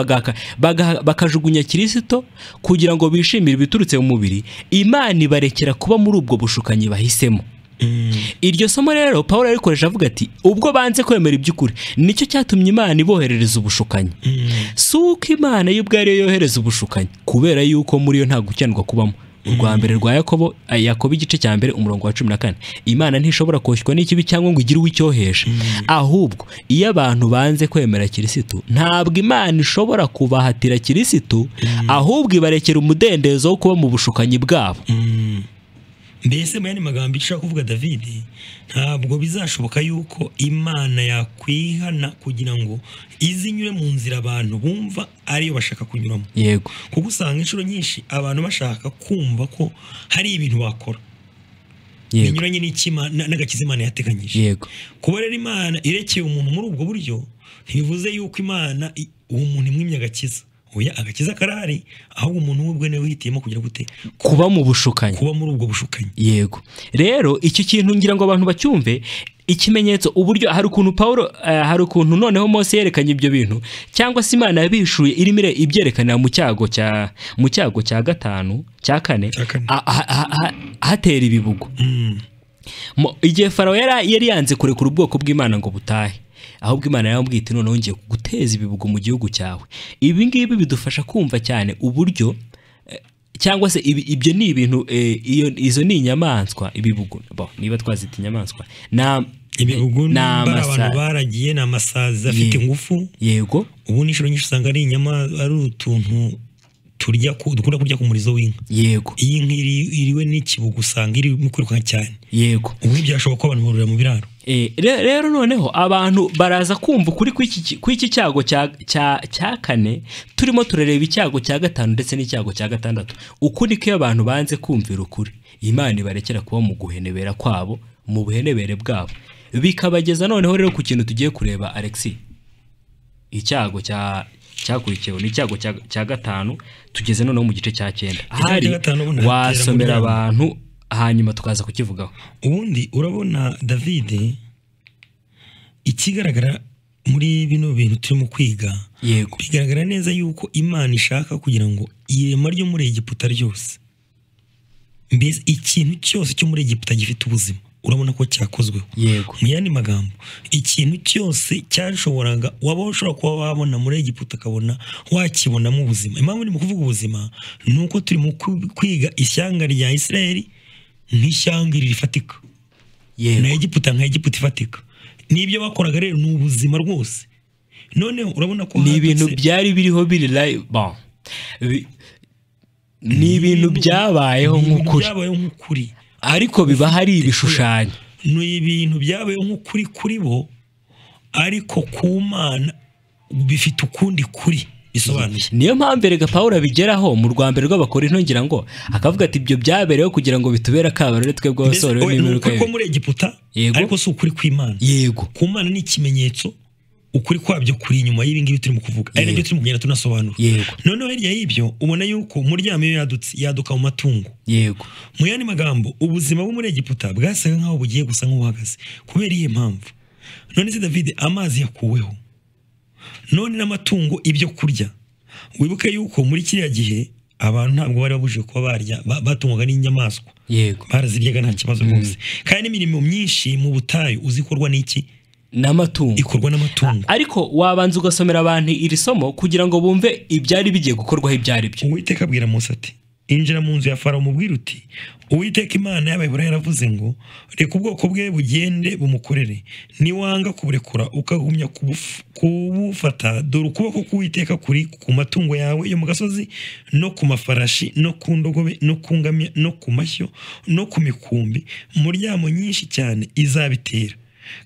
bakajugunya kirisito kugira ngo bishimire ibiturutse mu mubiri imana ibarekera kuba muri ubwo bushukanyi bahisemo Mm. iryo somo rero paul arikoresha avuga ati ubwo banze kwemera iby'ukuri ni cyo cyatumye imana iboherereza ubushukanyi Mm. si uko imana yo ubwayo yohereza ubushukanyi kubera yuko muri yo nta gukendwa kubamo urwa mbere rwa yakobo eh, yakobo igice cya mbere umurongo wa cumi na kane. Imana ntishobora koshywa n'ikibi cyangwa ngo igire uwicyohesha ahubwo iyo abantu banze kwemera kirisitu ntabwo imana ishobora kubahatira kirisitu ahubwo ibarekera umudendezo wo kuba mu bushukanyi bwabo. Mbese mu yandi magambo icyo ushaka kuvuga david? Ntabwo bizashoboka yuko imana yakwihana kugira ngo izinyure mu nzira abantu bumva ariyo bashaka kunyuramo. Yego. Kuko usanga inshuro nyinshi abantu bashaka kumva ko hari ibintu bakora. Binyuranye n'agakiza imana yateganyije. Yego. Kuba rero imana irekeye umuntu muri ubwo buryo ntibivuze yuko imana uwo muntu imwimye agakiza. Oya agakiza karahari ahubwo umuntu we ubwe ni we wihitiyemo kugira gute? Kuba mu bushukanyi. Kuba muri ubwo bushukanyi. Yego. Rero icyo kintu ngira ngo abantu bacyumve ikimenyetso uburyo hari ukuntu paul hari ukuntu noneho mose yerekanye ibyo bintu cyangwa se imana yabishuye irimo ire- ibyerekanira mu cyago cya mu cyago cya gatanu cya kane Cya kane. a- a- a- a- ahatera ibibugo Mm. Igihe farawo yari yanze kurekura ubwoko bw'imana ngo butahe. Ahubwo imana yaramubwiye iti noneho ngiye guteza ibibugo mu gihugu cyawe. Ibi ngibi bidufasha kumva cyane uburyo eh, cyangwa se ibyo ni ibintu eh, izo ni inyamaswa ibibugo. Niba twazita inyamaswa na ibihugu ni abantu baragiye ni amasazi afite ingufu. yego. Ubu n'inshuro nyinshi usanga ari inyama ari utuntu turya ku- dukunda kurya ku murizo w'inka. Yego. Iyi iri- iriwe n'ikibuga usanga iri mu kwirukanka cyane. Yego. Ubu byashoboka ko abantu bororera mu biraro. Eh, re- rero noneho abantu baraza kumva ukuri kw'iki cyago cya kane turimo turareba icyago cya gatanu ndetse n'icyago cya gatandatu. Uku niko iyo abantu banze kumvira ukuri. Imana ibarekera kuba mu guhenebera kwabo mu buhenebere bwabo. Bikabageza noneho rero ku kintu tugiye kureba alexi icyago cya cyakurikiyeho ni icyago cya, gatanu tugeze noneho mu gice cya cyenda. Ahari wasomera abantu hanyuma tukaza kukivugaho. Ubundi urabona david ikigaragara muri bino bintu turimo kwiga yego. bigaragara neza yuko imana ishaka kugira ngo irema ryo muri egiputa ryose. Mbese ikintu cyose cyo muri egiputa gifite ubuzima. Urabona ko cyakozweho yego. Mu yandi magambo ikintu cyose cyashoboraga waba ushobora kuba wabona muri egiputa ukabona wakibonamo ubuzima. Impamvu ni mu kuvuga ubuzima ni uko turi mu kwi- kwiga ishyanga rya isirayeli nk'ishyanga iri rifatika. Yego. Na egiputa nka egiputa ifatika. N'ibyo bakoraga rero ni ubuzima rwose. Noneho urabona ko ni ibintu byari biriho biri live. Ni ibintu byabayeho nk'ukuri. Ariko biba hari ibishushanyo. ni ibintu byabayeho nk'ukuri kuri bo ariko ku mana bifite ukundi kuri bisobanuye. Niyo mpamvu erega paul abigeraho mu rwa mbere rw'abakorinto ngira ngo akavuga ati ibyo byabereyeho kugira ngo bitubere akabarore twebwe abasore oya, ni n'imiruka ukuri ko muri egiputa? Ariko si ukuri kw'imana. Yego. Ku mana ni ikimenyetso ukuri kwabyo kuri inyuma y'ibi ngibi turimo kuvuga. Ari na byo turimo kugenda tunasobanura. Yego. Noneho hirya y'ibyo ubona yuko muryamo iyo yadutse yaduka mu matungo. Yego. Mu yandi magambo ubuzima bwo muri egiputa bwasaga nk'aho bugiye gusa nk'ubuhagaze. Kubera iyihe mpamvu? None se david amazi yakuweho. None n'amatungo ibyo kurya. Wibuke yuko muri kiriya gihe abantu ntabwo bari babujije kuba barya ba- batungwaga n'inyamaswa. Yego. Baraziryaga nta kibazo rwose. Kandi n'imirimo myinshi mu butayu uzikorwa n'iki? N'amatungo. Ikorwa n'amatungo. Ariko wabanza ugasomera abantu iri somo kugira ngo bumve ibyari bigiye gukorwaho ibyo ari byo. Uwiteka abwira ati injira mu nzu ya farawo umubwire uti uwiteka imana y'abayobora yaravuze ngo reka ubwoko bwe bugende bumukorere. Niwanga kuburekura ukagumya kubuf- kubufata. Dore ukuboko k'uwiteka kuri ku matungo yawe yo mu gasozi no ku mafarashi no ku ndogobe no ku ngamya no ku mashyo no ku mikumbi. Muryamo nyinshi cyane izabitera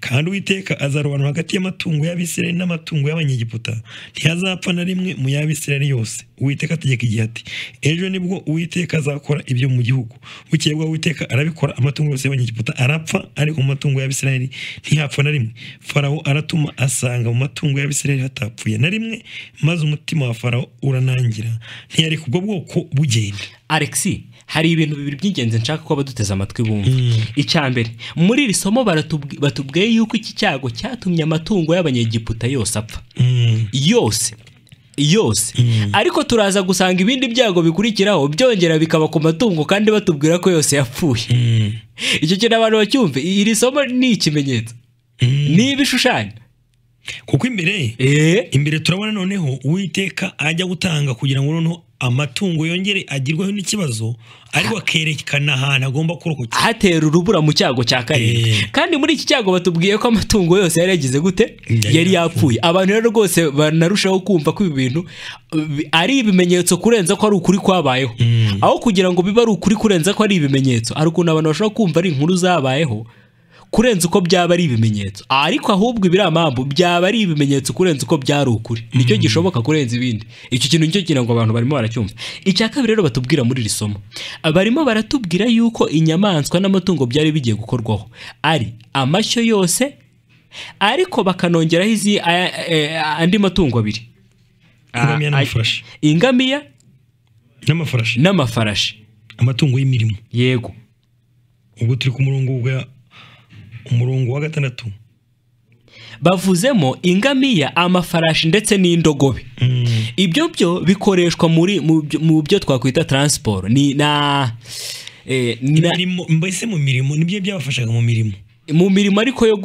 kandi uwiteka azarobanura hagati y'amatungo y'abisirayeli n'amatungo y'abanyegiputa. Ntihazapfa na rimwe mu y'abisirayeli yose. Uwiteka ategeka igihe ati ejo ni bwo uwiteka azakora ibyo mu gihugu. Bukeye bwa uwiteka arabikora amatungo yose y'abanyegiputa arapfa ariko mu matungo y'abisirayeli ntihapfa na rimwe. Farawo aratuma asanga mu matungo y'abisirayeli hatapfuye na rimwe maze umutima wa farawo uranangira. Ntiyareka ubwo bwoko bugenda. Alexi hari ibintu bibiri by'ingenzi nshaka ko abaduteze amatwi bumva. Icya mbere muri iri somo batubwiye yuko iki cyago cyatumye amatungo y'abanyegiputa yose apfa. Mm. yose. Yose. Ariko turaza gusanga ibindi byago bikurikiraho byongera bikaba ku matungo kandi batubwira ko yose yapfuye. Icyo kintu abantu bacyumve iri somo ni ikimenyetso. Ni ibishushanyo. Kuko imbere eee imbere turabona noneho uwiteka ajya gutanga kugira ngo noneho amatungo yongere agirweho n'ikibazo ariko akerekana ahantu agomba kurokokera hatera urubura mu cyago cya karindwi Eh. kandi muri iki cyago batubwiye ko amatungo yose yari yagize gute? Yari yapfuye. abantu rero rwose banarushaho kumva ko ibi bintu bi- ari ibimenyetso kurenza ko ari ukuri kwabayeho. Aho kugira ngo bibe ari ukuri kurenza ko ari ibimenyetso hari ukuntu abantu bashobora kumva ari inkuru zabayeho kurenza uko byaba ari ibimenyetso. Ariko ahubwo ibiramambu byaba ari ibimenyetso kurenza uko byari ukuri. Nicyo gishoboka kurenza ibindi. Icyo kintu ni cyo kigira ngo abantu barimo baracyumva. Icya kabiri rero batubwira muri iri somo. Barimo baratubwira yuko inyamaswa n'amatungo byari bigiye gukorwaho. Ari amashyo yose ariko bakanongeraho izi eh, andi matungo abiri. Ingamiya n'amafarashi. n'amafarashi. amatungo y'imirimo. Yego. Ubwo turi ku murongo umurongo wa gatandatu. Bavuzemo ingamiya amafarashi ndetse n'indogobe. Mm. ibyo byo bikoreshwa muri mu byo- twakwita taransiporo ni na eh, mbese mu mirimo ni byo byabafashaga mu mirimo? Mu mirimo ariko yo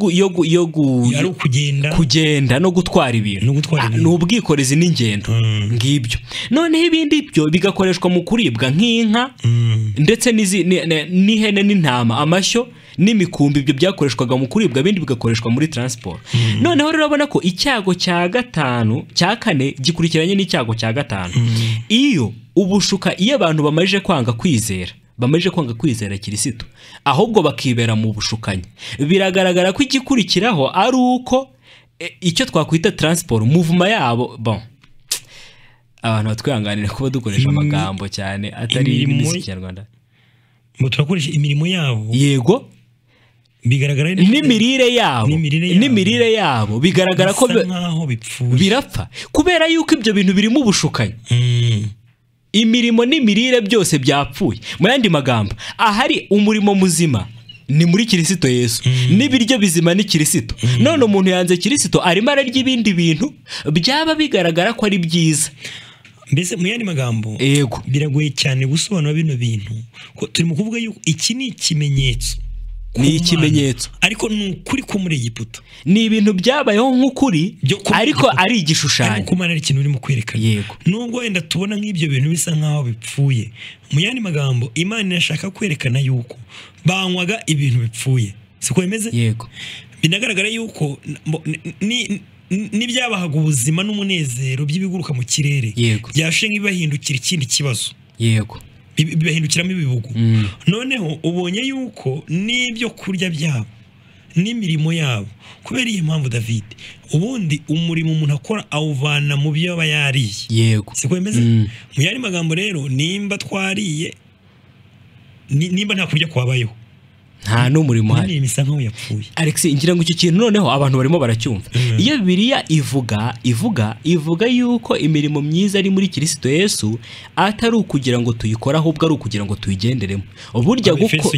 kugenda no gutwara ibintu. Ah, ni ubwikorezi n'ingendo Mm. ngibyo. Noneho ibindi byo bigakoreshwa mu kuribwa nk'inka Mm. ndetse n'ihene n'intama amashyo n'imikumbi ibyo byakoreshwaga mu kuribwa ibindi bigakoreshwa muri taransiporo noneho rero urabona ko icyago cya gatanu cya kane gikurikiranye n'icyago cya gatanu. Iyo ubushuka iyo abantu bamaze kwanga kwizera bamaze kwanga kwizera kirisito ahubwo bakibera mu bushukanyi. Biragaragara ko igikurikiraho ari uko e, icyo twakwita taransiporo muvuma yabo bon. Abantu batwihanganira kuba dukoresha amagambo cyane atari ngo turakoresha imirimo yabo? Yego. Bigaragara n'imirire yabo. N'imirire yabo. bigaragara ko birapfa. Kubera yuko ibyo bintu birimo ubushukanyi Mm. Imirimo n'imirire byose byapfuye. Mu yandi magambo ahari umurimo muzima ni muri kirisito yesu. N'ibiryo bizima ni kirisito none umuntu yanze kirisito arimo ararya ibindi bintu byaba bigaragara ko ari byiza. Mbese mu yandi magambo yego. biragoye cyane gusobanura bino bintu ko turimo kuvuga yuko iki ni ikimenyetso. Ni ikimenyetso. ariko ni ukuri ko muri Egiputa. Ni ibintu byabayeho nk'ukuri ariko ari igishushanyo. Ku Mana ari ikintu urimo kwerekana. Yego. nubwo wenda tubona nk'ibyo bintu bisa nkaho bipfuye mu yandi magambo imana irashaka kwerekana yuko banywaga ibintu bipfuye. Siko bimeze? Yego. Binagaragara yuko ni- ni- n'ibyabahaga ubuzima n'umunezero by'ibiguruka mu kirere. Yego. byashe nk'ibahindukira ikindi kibazo. Yego. Bibahindukiramo ibibugu Mm. noneho ubonye yuko n'ibyo kurya byabo n'imirimo yabo kubera iyi mpamvu david ubundi umurimo umuntu akora awuvana mu byo aba yariye. Yego. Siko bimeze Mm. mu yandi magambo rero nimba twariye ni- nimba nta kurya kwabayeho nta n'umurimo uhari. N'imirimo isa nkaho yapfuye. Alex ngira ngo icyo kintu noneho abantu barimo baracyumva. Iyo bibiliya ivuga ivuga ivuga yuko imirimo myiza ari muri kirisito yesu atari ukugira ngo tuyikore ahubwo ari ukugira ngo tuyigenderemo. Burya guko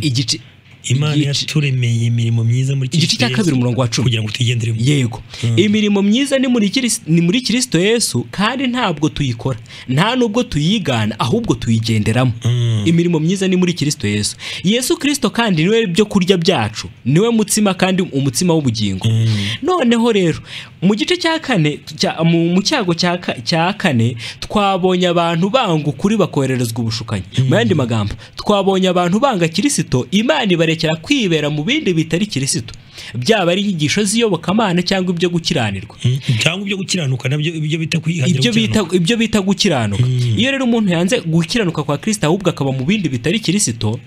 igice imana yaturemeye imirimo myiza muri igice cya kabiri umurongo wa cumi. kugira ngo tuyigenderemo. Yego. Imirimo myiza ni muri ni muri kirisito yesu kandi ntabwo tuyikora. Nta nubwo tuyigana ahubwo tuyigenderamo. Mm. Imirimo myiza ni muri kirisito yesu. Yesu kirisito kandi ni we byo kurya byacu. Niwe mutsima kandi umutsima w'ubugingo. Noneho rero mu gice cya kane mu cyago cya ka- cya kane twabonye abantu banga ukuri bakohererezwa ubushukanyi. Mu yandi magambo twabonye abantu banga kirisito imana ibarekera kwibera mu bindi bitari kirisito byaba ari inyigisho z'iyobokamana cyangwa ibyo gukiranirwa Mm. cyangwa ibyo gukiranuka na byo ibyo bita kwihangira ibyo bita gukiranuka. gukiranuka iyo rero umuntu yanze gukiranuka kwa kirisito ahubwo akaba mu bindi bitari kirisito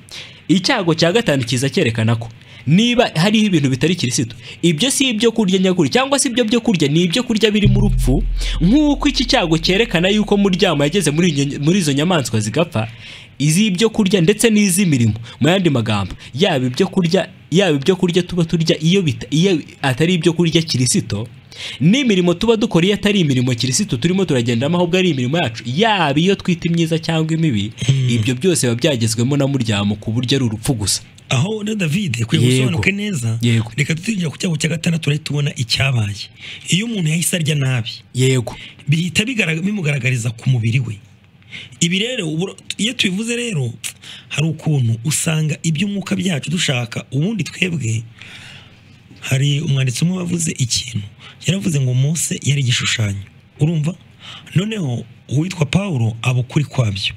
icyago cya gatanu kiza cyerekana ko niba hariho ibintu bitari kirisito ibyo si ibyo kurya nyakuri cyangwa se ibyo byo kurya ni ibyo kurya biri mu rupfu nk'uko iki cyago cyerekana yuko muryamo yageze muri izo nyamaswa zigapfa iz'ibyo kurya ndetse n'iz'imirimo. Mu yandi magambo yaba ibyo kurya yaba ibyo kurya tuba turya iyo bita iyo atari ibyo kurya kirisito n'imirimo tuba dukora iyo atari imirimo kirisito turimo turagendamo ahubwo ari imirimo yacu. Yaba iyo twita imyiza cyangwa imibi ibyo byose biba byagezwemo na muryamo ku buryo ari urupfu gusa. Aho na david kwiye Yego. gusobanuke neza reka tutinjira ku cyago cya gatandatu turahita tubona icyabaye. Iyo umuntu yahise arya nabi yego. bihita bimugaragariza ku mubiri we. Ibi rero iyo tubivuze rero hari ukuntu usanga iby'umwuka byacu dushaka ubundi twebwe hari umwanditsi umwe wavuze ikintu yaravuze ngo mose yari igishushanyo. Urumva? Noneho uwitwa paul aba ukuri kwabyo.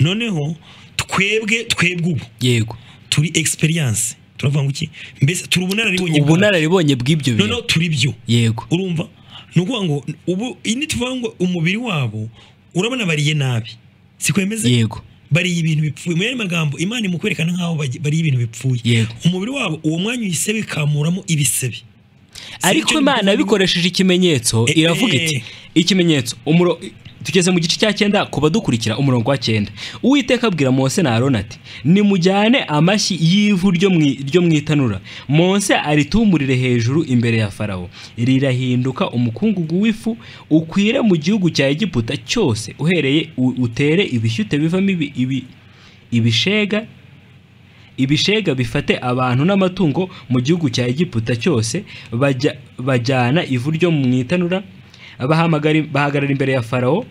Noneho twebwe twebwe ubu. Yego. Turi experience. Turavuga ngo iki? Mbese turi ubunararibonye ubunararibonye bw'ibyo noneho bintu turi byo. Yego. Urumva? Ni ukuvuga ngo ubu iyi ni tuvuga ngo umubiri wabo urabona bariye nabi. Siko bimeze yego. Bariye ibintu bipfuye. Mu yandi magambo imana imukwerekana nk'aho bariye ibintu bipfuye. Umubiri wabo uwo mwanya uhise bikamuramo ibisebe. Ariko imana yabikoresheje ikimenyetso Eh, iravuga eh. iti ikimenyetso umuro tugeze mu gice cya cyenda ku badukurikira umurongo wa cyenda. Uwiteka abwira mose na aroni ati nimujyane amashyi y'ivu ryo mu itanura. Mose aritumurire hejuru imbere ya farawo. Rirahinduka umukungugu w'ifu ukwire mu gihugu cya egiputa cyose uhereye utere ibishyute bivamo ibi, ibi, ibishega ibishega bifate abantu n'amatungo mu gihugu cya egiputa cyose bajya, bajyana ivu ryo mu itanura bahagarara imbere ya farawo.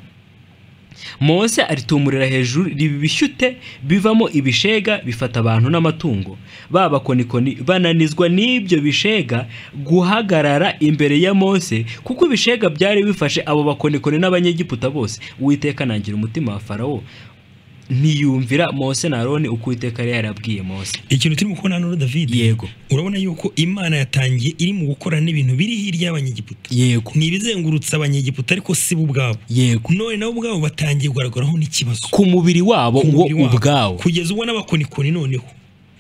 Mose aritumurira hejuru riba ibishyute bivamo ibishega bifata abantu n'amatungo. Ba bakonikoni bananizwa n'ibyo bishega guhagarara imbere ya mose kuko ibishega byari bifashe abo bakonikoni n'abanyegiputa bose. Uwiteka anangira umutima wa farawo. Ntiyumvira mose na aroni uko uwiteka yari yarabwiye mose. Ikintu turimo kubona hano david Yego. urabona yuko imana yatangiye iri mu gukora n'ibintu biri hirya y'abanyegiputa. Yego. Ni ibizengurutse abanyegiputa ariko si bo ubwabo. Yego. None nabo ubwabo batangiye kugaragaraho n'ikibazo. Ku mubiri wabo ku wo mubiri wabo. ubwawo kugeza ubwo n'abakonikoni noneho.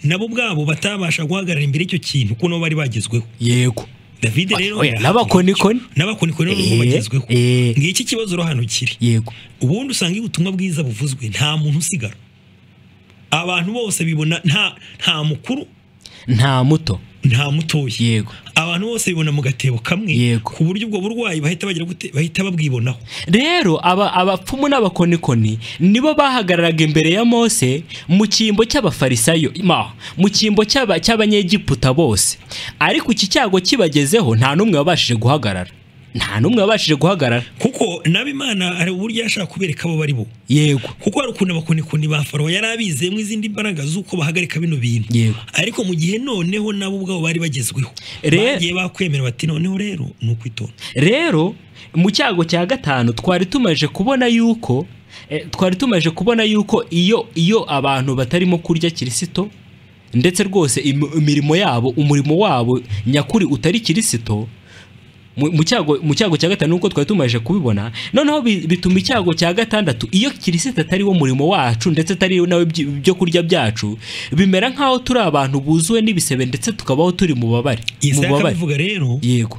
Nabo ubwabo batabasha guhagarara imbere y'icyo kintu kuko nabo bari bagezweho. Yego. David rero Oya, n'abakonikoni n'abakonikoni Eh, bagezweho eh. ngiki kibazo rero hano kiri yego. Ubundi usanga iyo ubutumwa bwiza buvuzwe nta muntu usigara. Abantu bose bibona nta nta mukuru. Nta muto. Nta mutoya yego. Abantu bose bibona mu gatebo kamwe Yego. ku buryo ubwo burwayi bahita bagira gute bahita babwibonaho. Rero aba abapfumu n'abakonikoni nibo bahagararaga imbere ya mose mu cyimbo cy'abafarisayo. Ma mu cyimbo cy'aba- cy'abanyegiputa bose. Ariko iki cyago kibagezeho nta n'umwe wabashije guhagarara. Nta n'umwe wabashije guhagarara. Kuko nabo imana hari uburyo yashaka kubereka abo bari bo yego. Kuko hari ukuntu abakonikoni ba farawo yari abizeyemo izindi mbaraga z'uko bahagarika bino bintu. Yego. ariko mu gihe noneho nabo ubwabo bari bagezweho Re- bagiye bakwemera bati noneho rero ni ukwitonda rero mu cyago cya gatanu twari tumaje kubona yuko eh, twari tumaje kubona yuko iyo iyo abantu batarimo kurya kirisito ndetse rwose im- imirimo yabo umurimo wabo nyakuri utari kirisito mu cyago cya gatanu nuko twari tumaje kubibona noneho bi- bituma icyago cya gatandatu iyo kirisito atari wo murimo wacu ndetse atari nawe ibyo- kurya byacu bimera nk'aho turi abantu buzuwe n'ibisebe ndetse tukabaho turi mu babare mu rero yego.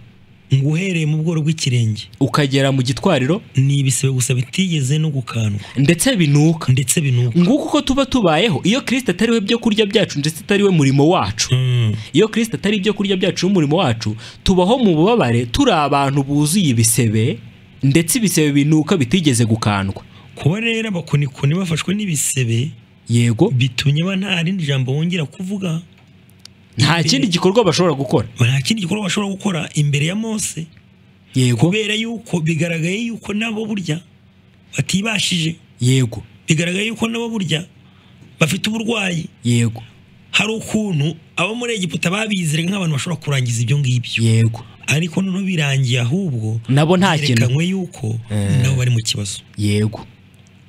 Ngo uhereye mu bworo bw'ikirenge. Ukagera mu gitwariro? Ni ibisebe gusa bitigeze no gukandwa. Ndetse binuka. Ndetse binuka. Nguko uko tuba tubayeho iyo kirisita atari we byo kurya byacu ndetse atari we murimo wacu Mm. iyo kirisita atari ibyo kurya byacu n'umurimo wacu tubaho mu bubabare turi abantu buzuye ibisebe ndetse ibisebe binuka bitigeze gukandwa. Kuba rero abakonikoni bafashwe n'ibisebe yego. bitumye ba nta rindi jambo wongera kuvuga. Nta kindi gikorwa bashobora gukora. Nta kindi gikorwa bashobora gukora imbere ya mose yego. kubera yuko bigaragaye yuko nabo burya batibashije. Yego. Bigaragaye yuko nabo burya bafite uburwayi. Yego. Hari ukuntu abo muri egiputa babizeraga nk'abantu bashobora kurangiza ibyo ngibyo. Yego. Ariko noneho birangiye ahubwo nabo nta kintu. yuko Eh. nabo bari mu kibazo. Yego.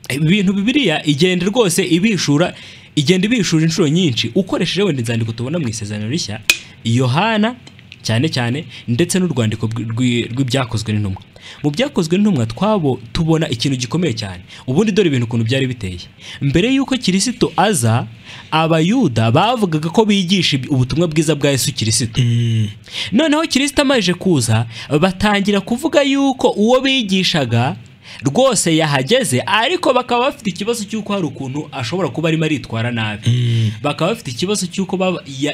Ibintu bibiliya igenda rwose ibishura igenda ibishura inshuro nyinshi. Ukoresheje wenda inzandiko tubona mu isezerano rishya yohana cyane cyane ndetse n'urwandiko rw- rw- rw'ibyakozwe n'intumwa. Mu byakozwe n'intumwa twabo tubona ikintu gikomeye cyane. Ubundi dore ibintu ukuntu byari biteye. Mbere y'uko kirisito aza abayuda bavugaga ko bigisha ubutumwa bwiza bwa yesu kirisito Mm. noneho kirisita amaze kuza batangira kuvuga yuko uwo bigishaga rwose yahageze ariko bakaba bafite ikibazo cy'uko hari ukuntu ashobora kuba arimo aritwara nabi. Mm. bakaba bafite ikibazo cy'uko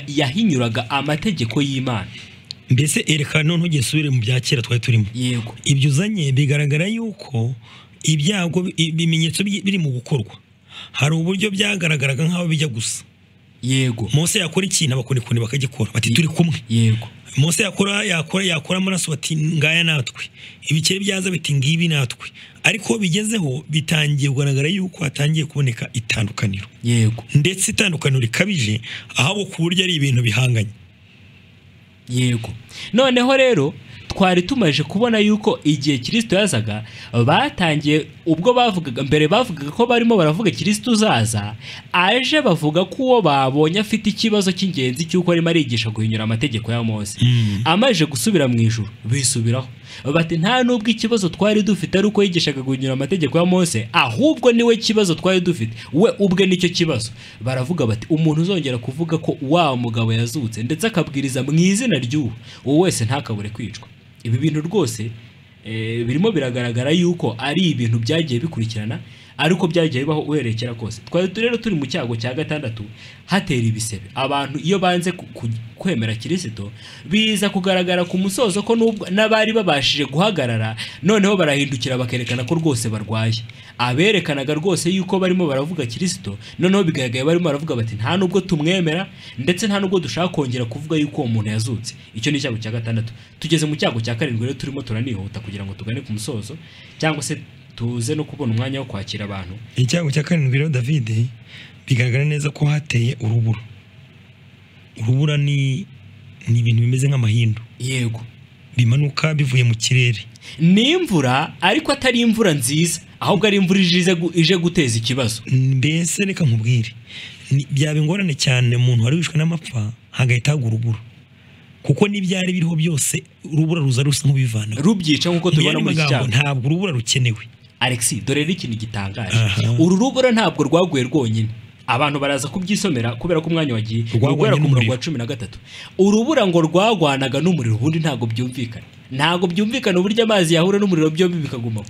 yahinyuraga amategeko y'imana. Mbese erekana noneho ugisubire mu bya kera twari turimo. Yego. Ibyo uzanye bigaragara yuko ibyago bi- ibimenyetso bi- biri mu gukorwa. Hari uburyo byagaragaraga nk'aho bijya gusa. Yego. Mose yakora ikintu abakonikoni bakagikora. Bati turi kumwe. Yego. Mose yakora yakora yakora amaraso bati ngaya natwe. Ibikeri byaza biti ngibi natwe. Ariko bigezeho bitangiye kugaragara yuko hatangiye kuboneka itandukaniro. Yego. Ndetse itandukaniro rikabije ahubwo ku buryo ari ibintu bihanganye. Yego. Noneho rero twari tumaze kubona yuko igihe kirisito yazaga batangiye ubwo bavugaga mbere bavugaga ko barimo baravuga kirisito uzaza aje bavuga ko uwo babonye afite ikibazo cy'ingenzi cy'uko arimo arigisha guhinyura amategeko ya mose. Amaze gusubira mu ijuru bisubiraho. Bati nta nubwo ikibazo twari dufite ari uko yigishaga guhinyura amategeko ya mose ahubwo ni we kibazo twari dufite. We ubwe ni cyo kibazo. Baravuga bati umuntu uzongera kuvuga ko wa mugabo yazutse ndetse akabwiriza mu izina ry'uwo uwo wese ntakabure kwicwa. Ibi bintu rwose eh, birimo biragaragara yuko ari ibintu byagiye bikurikirana. Ariko byagiye bibaho uhereye kera kose. Twari rero turi mu cyago cya gatandatu hatera ibisebe. Abantu iyo banze kwemera kirisito biza kugaragara ku musozo ko n'abari babashije guhagarara noneho barahindukira bakerekana ko rwose barwaye. Aberekanaga rwose yuko barimo baravuga kirisito noneho bigaragaye barimo baravuga bati nta nubwo tumwemera ndetse nta nubwo dushaka kongera kuvuga yuko uwo muntu yazutse. Icyo ni icyago cya gatandatu. Tugeze mu cyago cya karindwi rero turimo turanihuta kugira ngo tugane ku musozo cyangwa se tuze no kubona umwanya wo kwakira abantu. Icyago cya karindwi rero david bigaragara neza ko hateye urubura. Urubura ni ni ibintu bimeze nk'amahindu. Yego. Bimanuka bivuye mu kirere. Ni imvura ariko atari imvura nziza ahubwo ari imvura ije gu- ije guteza ikibazo. Mbese reka nkubwire byaba ingorane cyane umuntu wari wishwe n'amapfa hagahita hagwa urubura. Kuko n'ibyari biriho byose urubura ruza rusa nk'ubivana rubyica nk'uko tubona muri iki cyago. ntabwo urubura rukenewe. Alexi dore ikintu gitangaje. Uru rubura ntabwo rwaguye rwonyine. Abantu baraza kubyisomera kubera ko umwanya wagiye Rwagwanye guhera ku murongo wa cumi na gatatu. Urubura ngo rwagwanaga n'umuriro ubundi ntabwo byumvikana. Ntabwo byumvikana uburyo amazi yahura n'umuriro byombi bikagumaho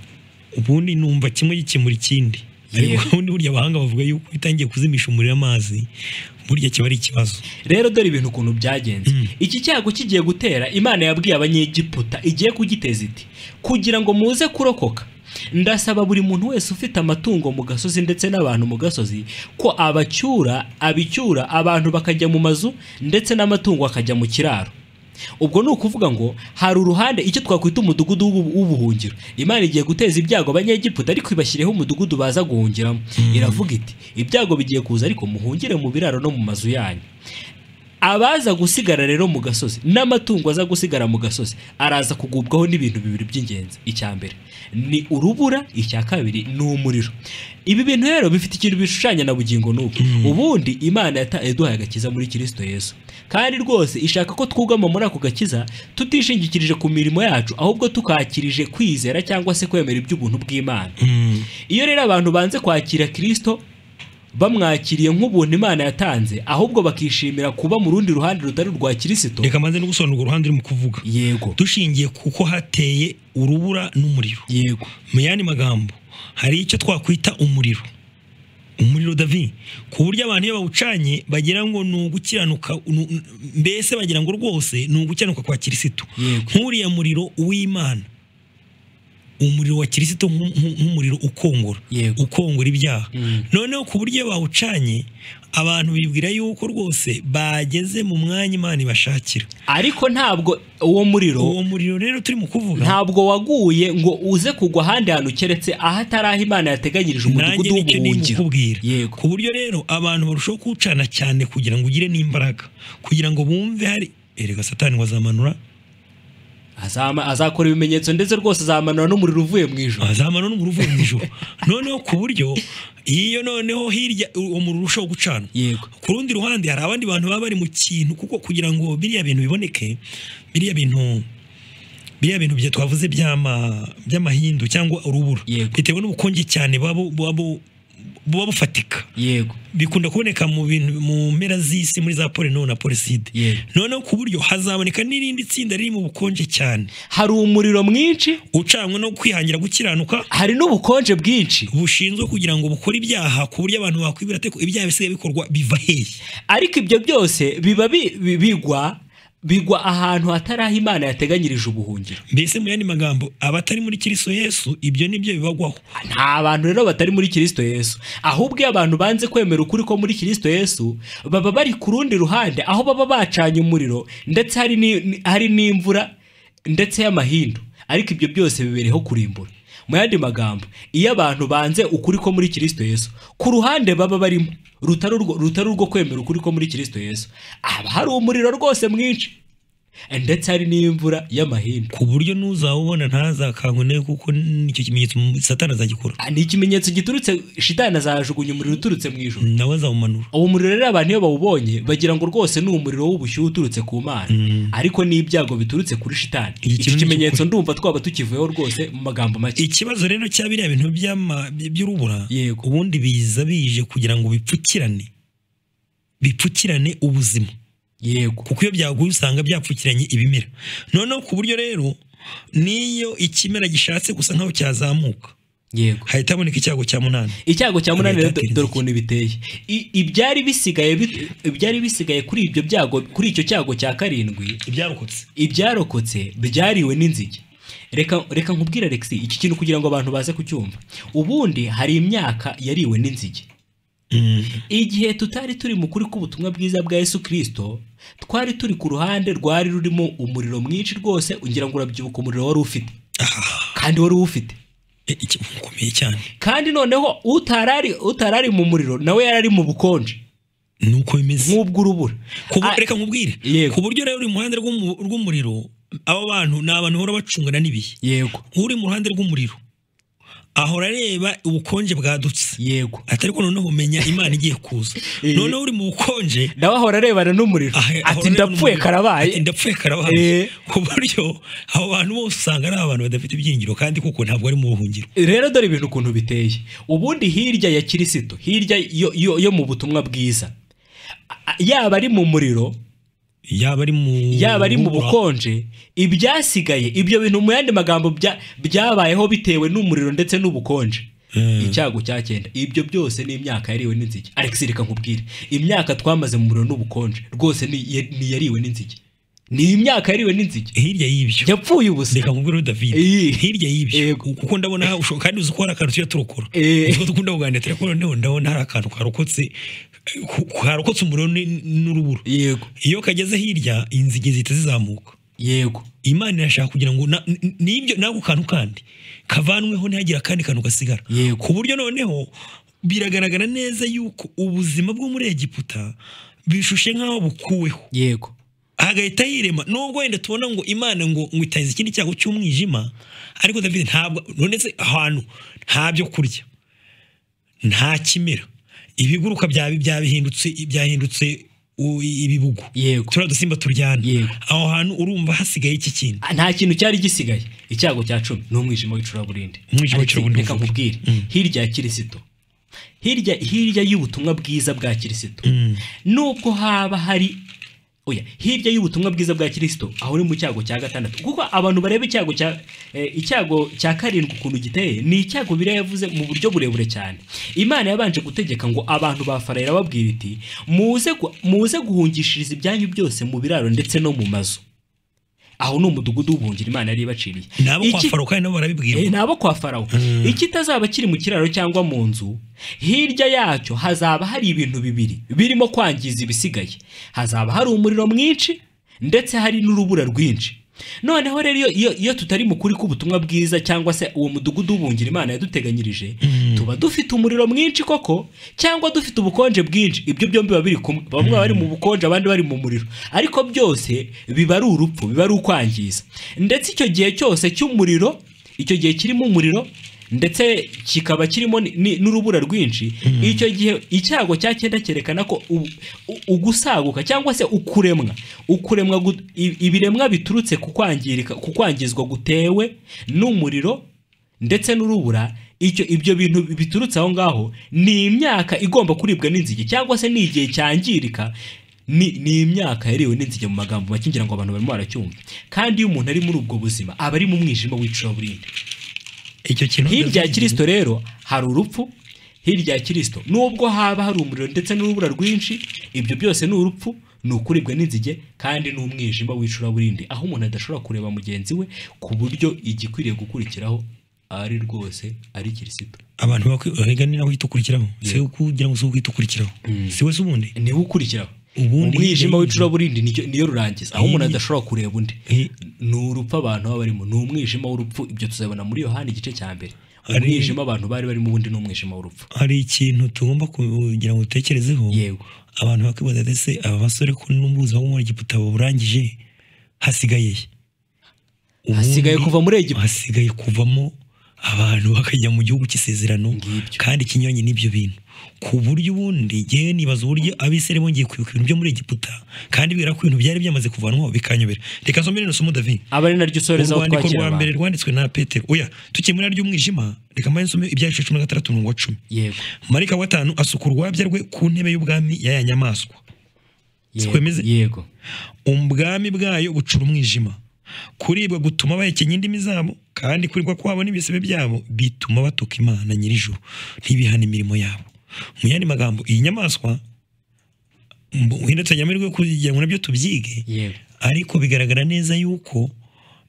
ubundi numva kimwe gikemura ikindi. Ubundi burya abahanga bavuga yuko iyo utangiye kuzimisha umuriro amazi burya kiba ari ikibazo. Rero dore ibintu ukuntu byagenze. Mm. iki cyago kigiye gutera imana yabwiye abanyegiputa igiye kugiteza iti kugira ngo muze kurokoka ndasaba buri muntu wese ufite amatungo mu gasozi ndetse n'abantu mu gasozi ko abacyura abicyura abantu bakajya mu mazu ndetse n'amatungo akajya mu kiraro. Ubwo ni ukuvuga ngo hari uruhande icyo twakwita umudugudu w'ubu- w'ubuhungiro. Imana igiye guteza ibyago abanyegiputa ariko ibashyireho umudugudu baza guhungiramo. Iravuga iti ibyago bigiye kuza ariko muhungire mu biraro no mu mazu yanyu. Abaza gusigara rero mu gasozi n'amatungo aza gusigara mu gasozi araza kugubwaho n'ibintu bibiri by'ingenzi. Icya mbere ni urubura icya kabiri ni umuriro. Ibi bintu rero bifite ikintu bishushanya na bugingo n'ubu ubundi imana yaduhaye agakiza muri kirisito yesu. Kandi rwose ishaka ko twugama muri ako gakiza tutishingikirije ku mirimo yacu ahubwo tukakirije kwizera cyangwa se kwemera iby'ubuntu bw'imana. Iyo rero abantu banze kwakira kirisito bamwakiriye nk'ubuntu imana yatanze ahubwo bakishimira kuba mu rundi ruhande rutari urwa kirisito reka maze no gusobanura urwo ruhande urimo kuvuga. Yego. Dushingiye kuko hateye urubura n'umuriro. Yego. Mu yandi magambo hari icyo twakwita umuriro. Umuriro davi ku buryo abantu iyo bawucanye bagira ngo ni ugukiranuka nu- mbese bagira ngo rwose ni ugukiranuka kwa kirisito nk'uriya muriro w'imana. Umuriro wa kirisito nk'u- nk'u- nk'umuriro ukongora. Ukongora ibyaha. Mm. noneho ku buryo bawucanye abantu bibwira yuko rwose bageze mu mwanya imana ibashakira. Ariko ntabwo uwo muriro uwo muriro rero turimo kuvuga. ntabwo waguye ngo uze kugwa ahandi hantu keretse ahatari aho imana yateganyirije umudugudu w'ubuhungiro. ku buryo rero abantu barushaho kuwucana cyane kugira ngo ugire n'imbaraga. Kugira ngo bumve hari erega satani wazamanura Azama- azakora ibimenyetso ndetse rwose azamanura n'umuriro uvuye mu ijoro. Azamanura n'umuriro uvuye mu ijoro. Noneho ku buryo iyo noneho hirya uwo muriro urushaho gucana. Yego. Ku rundi ruhande hari abandi bantu baba bari mu kintu kuko kugira ngo biriya bintu biboneke biriya bintu biriya bintu bya twavuze by'ama by'amahindu cyangwa urubura. Bitewe n'ubukonje cyane buba bu- buba bu- buba bufatika. Yego. Bikunda kuboneka mu bintu mu mpera z'isi muri za polino na poliside noneho ku buryo hazaboneka n'irindi tsinda riri mu bukonje cyane. Hari umuriro mwinshi? Ucanwe no kwihangira gukiranuka? Hari n'ubukonje bwinshi? Bushinzwe kugira ngo bukore ibyaha ku buryo abantu bakwibwira ko ibyaha bisigaye bikorwa biva hehe? Ariko ibyo byose biba bi- bi- bigwa bigwa ahantu hatari aho imana yateganyirije ubuhungiro. Mbese mu yandi magambo abatari muri kiriso yesu ibyo ni byo bibagwaho. Nta bantu rero batari muri kirisito yesu. Ahubwo iyo abantu banze kwemera ukuri ko muri kirisito yesu baba bari ku rundi ruhande aho baba bacanye umuriro ndetse ni- ni- hari n'imvura ndetse y'amahindu. Ariko ibyo byose bibereho kurimbura. Mu yandi magambo. Iyo abantu banze ukuri ko muri kirisito yesu ku ruhande baba barimo rutari urwo kwemera ukuri ko muri kirisito yesu. Haba hari umuriro rwose mwinshi. Ndetse hari n'imvura y'amahindu. Ku buryo n'uzawubona ntazakangune kuko ni cyo kimenyetso satani azagikora. Ah, ni ikimenyetso giturutse shitani azajugunya umuriro uturutse mu ijuru. Nawe azawumanura. Uwo muriro rero abantu iyo bawubonye bagira ngo rwose ni umuriro w'ubushyuhe uturutse ku mana. Ariko ni ibyago biturutse kuri shitani Iki kimenyetso ndumva twaba tukivuyeho rwose mu magambo make. Ikibazo rero cya biriya bintu by'urubura ubundi biza bije kugira ngo bipfukirane. Bipfukirane ubuzima. Yego kuko iyo byaguye usanga byapfukiranye ibimera. Noneho ku buryo rero n'iyo ikimera gishatse gusa nkaho cyazamuka yego. hahita haboneka icyago cya munani. Icyago cya munani rero dore ukuntu biteye. Ibyari bisigaye ibyari bisigaye kuri ibyo byago kuri icyo cyago cya karindwi ibyarokotse. ibyarokotse byariwe n'inzige. Reka reka nkubwire Alex iki kintu kugira ngo abantu baze kucyumva. Ubundi hari imyaka yariwe n'inzige. Igihe tutari turi mu kuri k'ubutumwa bwiza bwa Yesu Kristo twari turi ku ruhande rwari rurimo umuriro mwinshi rwose ugira ngo urabyibuka umuriro wari ufite. Kandi wari uwufite Eh, iki- ukomeye cyane. Kandi noneho utarari utarari mu muriro nawe yari ari mu bukonje. Ni uko bimeze nk'ubw'urubura Ku bu- Ah, reka nkubwire. ku buryo rero uri mu ruhande rw'umu- rw'umuriro abo bantu ni abantu bahora bacungana n'ibihe. Yego. Uri mu ruhande rw'umuriro ahora areba ubukonje bwadutse. Yego. Atari ko noneho umenya imana igiye kuza. Eh. noneho uri mu bukonje. Nawe ahora arebana n'umuriro. Ati ndapfuye karabaye. Ndapfuye karabaye. Eh. ku buryo abo bantu bose usanga ari abantu badafite ibyiringiro kandi kuko ntabwo ari mu buhungiro. Rero dore ibintu ukuntu biteye. Ubundi hirya ya kirisito hirya yo, mu butumwa bwiza yaba ari mu muriro yaba ari mu bukonje. Ibyasigaye ibyo bintu mu yandi magambo bya- byabayeho bitewe n'umuriro ndetse n'ubukonje. Eh. icyago cya cyenda. Ibyo byose ni imyaka yariwe n'inzige. Alex reka nkubwire. Imyaka twamaze mu muriro n'ubukonje rwose ni yariwe n'inzige. Ni imyaka yariwe n'inzige. Hirya y'ibyo. Yapfuye ubusa. Reka nkubwire David. Eh. hirya y'ibyo. Kuko ndabona kandi uzi ko hari akantu tujya turokora. Eh. ko dukunda kuganira noneho ndabona hari akantu karokotse. Karokotse umuriro n'urubura. Yego. Iyo kageze hirya inzige zihita zizamuka. Yego. Imana irashaka kugira ngo n'ibyo n'ako kantu kandi kavanweho ntihagire akandi kantu gasigara. Yego. ku buryo noneho biragaragara neza yuko ubuzima bwo muri egiputa bishushe nk'aho bukuweho. Yego. Hagahita yirema nubwo wenda tubona ngo imana ngo ngo itayize ikindi cyago cy'umwijima ariko David ntabwo none se ahantu nta byo kurya nta kimera. Ibiguruka byabi byabihindutse byahindutse ibibugu. Turiya dusimba turyana. Aho hantu urumva hasigaye iki kintu? Nta kintu cyari gisigaye. Icyago cya cumi ni umwijima w'icuraburindi. Umwijima w'icuraburindi. reka nkubwire. Mm. hirya ya kirisito hirya hirya y'ubutumwa bwiza bwa kirisito Mm. nubwo haba hari hirya y'ubutumwa bwiza bwa kirisito aho uri mu cyago cya gatandatu. Kuko abantu bareba icyago cya eh, icyago cya karindwi ukuntu giteye ni icyago biriya yavuze mu buryo burebure cyane. Imana yabanje gutegeka ngo abantu ba farayo irababwira iti muze guhungishiriza ibyanyu byose mu biraro ndetse no mu mazu. Aho ni umudugudu w'ubuhungiro imana yari ibaciriye. Nabo kwa faro kandi nabo barabibwirwa Eh, ni abo kwa farawo. Ikitazaba kiri mu kiraro cyangwa mu nzu hirya yacyo hazaba hari ibintu bibiri birimo kwangiza ibisigaye. Hazaba hari umuriro mwinshi ndetse hari n'urubura rwinshi. Noneho rero iyo, tutari mu kuri k'ubutumwa bwiza cyangwa se uwo mudugudu w'ubungira imana yaduteganyirije tuba dufite umuriro mwinshi koko cyangwa dufite ubukonje bwinshi. Ibyo byombi biba biri kumwe. Bamwe bari mu bukonje abandi bari mu muriro. Ariko byose biba ari urupfu biba ari ukwangiza. Ndetse icyo gihe cyose cy'umuriro icyo gihe kirimo umuriro ndetse kikaba kirimo n'urubura rwinshi. Icyo gihe icyago cya cyenda cyerekana ko ugusaguka cyangwa se ukuremwa. Ukuremwa ibiremwa biturutse ku kwangirika ku kwangizwa gutewe n'umuriro ndetse n'urubura. Icyo ibyo bintu biturutse aho ngaho ni imyaka igomba kuribwa n'inzige cyangwa se ni igihe cyangirika. Ni, imyaka yariwe n'inzige mu magambo make ngira ngo abantu barimo baracyumva. Kandi iyo umuntu ari muri ubwo buzima aba ari mu mwijima w'icuraburindi. Hirya ya kirisito rero hari urupfu. Hirya ya kirisito nubwo haba hari umuriro ndetse n'urubura rwinshi ibyo byose ni urupfu ni ukuribwa n'inzige kandi ni umwijima w'icuraburindi aho umuntu adashobora kureba mugenzi we ku buryo igikwiriye gukurikiraho ari rwose ari kirisito abantu bakwiga ni nawe uhita ukurikiraho si we kugira ngo si we uhita ukurikiraho si we se ubundi? Niwe ukurikiraho. Ubundi umwijima w'icuraburindi niyo rurangiza. Aho umuntu adashobora kureba undi. Ni urupfu abantu baba barimo ni umwijima w'urupfu. Ibyo tuzabona muri yohani igice cya mbere. Umwijima abantu bari barimo ubundi ni umwijima w'urupfu. Hari ikintu tugomba kugira ngo dutekerezeho. Yego. Abantu bakibaza ese aba basore ko n'ubuzima bwo muri Egiputa burangije hasigaye. Hasigaye kuva muri egiputa. hasigaye kuvamo abantu bakajya mu gihugu cy'isezerano kandi kinyuranye n'ibyo bintu. Ku buryo ubundi ngewe nibaza uburyo abisirayeli bongeye kwibuka ibintu byo muri egiputa kandi bibwira ko ibintu byari byamaze kuvanwaho bikanyobera. Reka nsome rino somo david. Aba ari naryo usorezaho urwandiko twakira rwa mbere rwanditswe na petero. Oya tukiri muri ry'umwijima reka mbaye nsome ibyacu cumi na gatandatu umurongo wa cumi yego. Marika gatanu asuka urwabya rwe ku ntebe y'ubwami y'aya nyamaswa. Yego. Ubwami bwayo bucura umwijima. Kuribwa gutuma bahekenya indimi zabo kandi kuribwa kwabo n'ibisebe byabo bituma batuka imana nyir'ijuru. Ntibihane imirimo yabo. Mu yandi magambo iyi nyamaswa uhindutse nyamurwe kugira ngo na byo tubyige ariko bigaragara neza yuko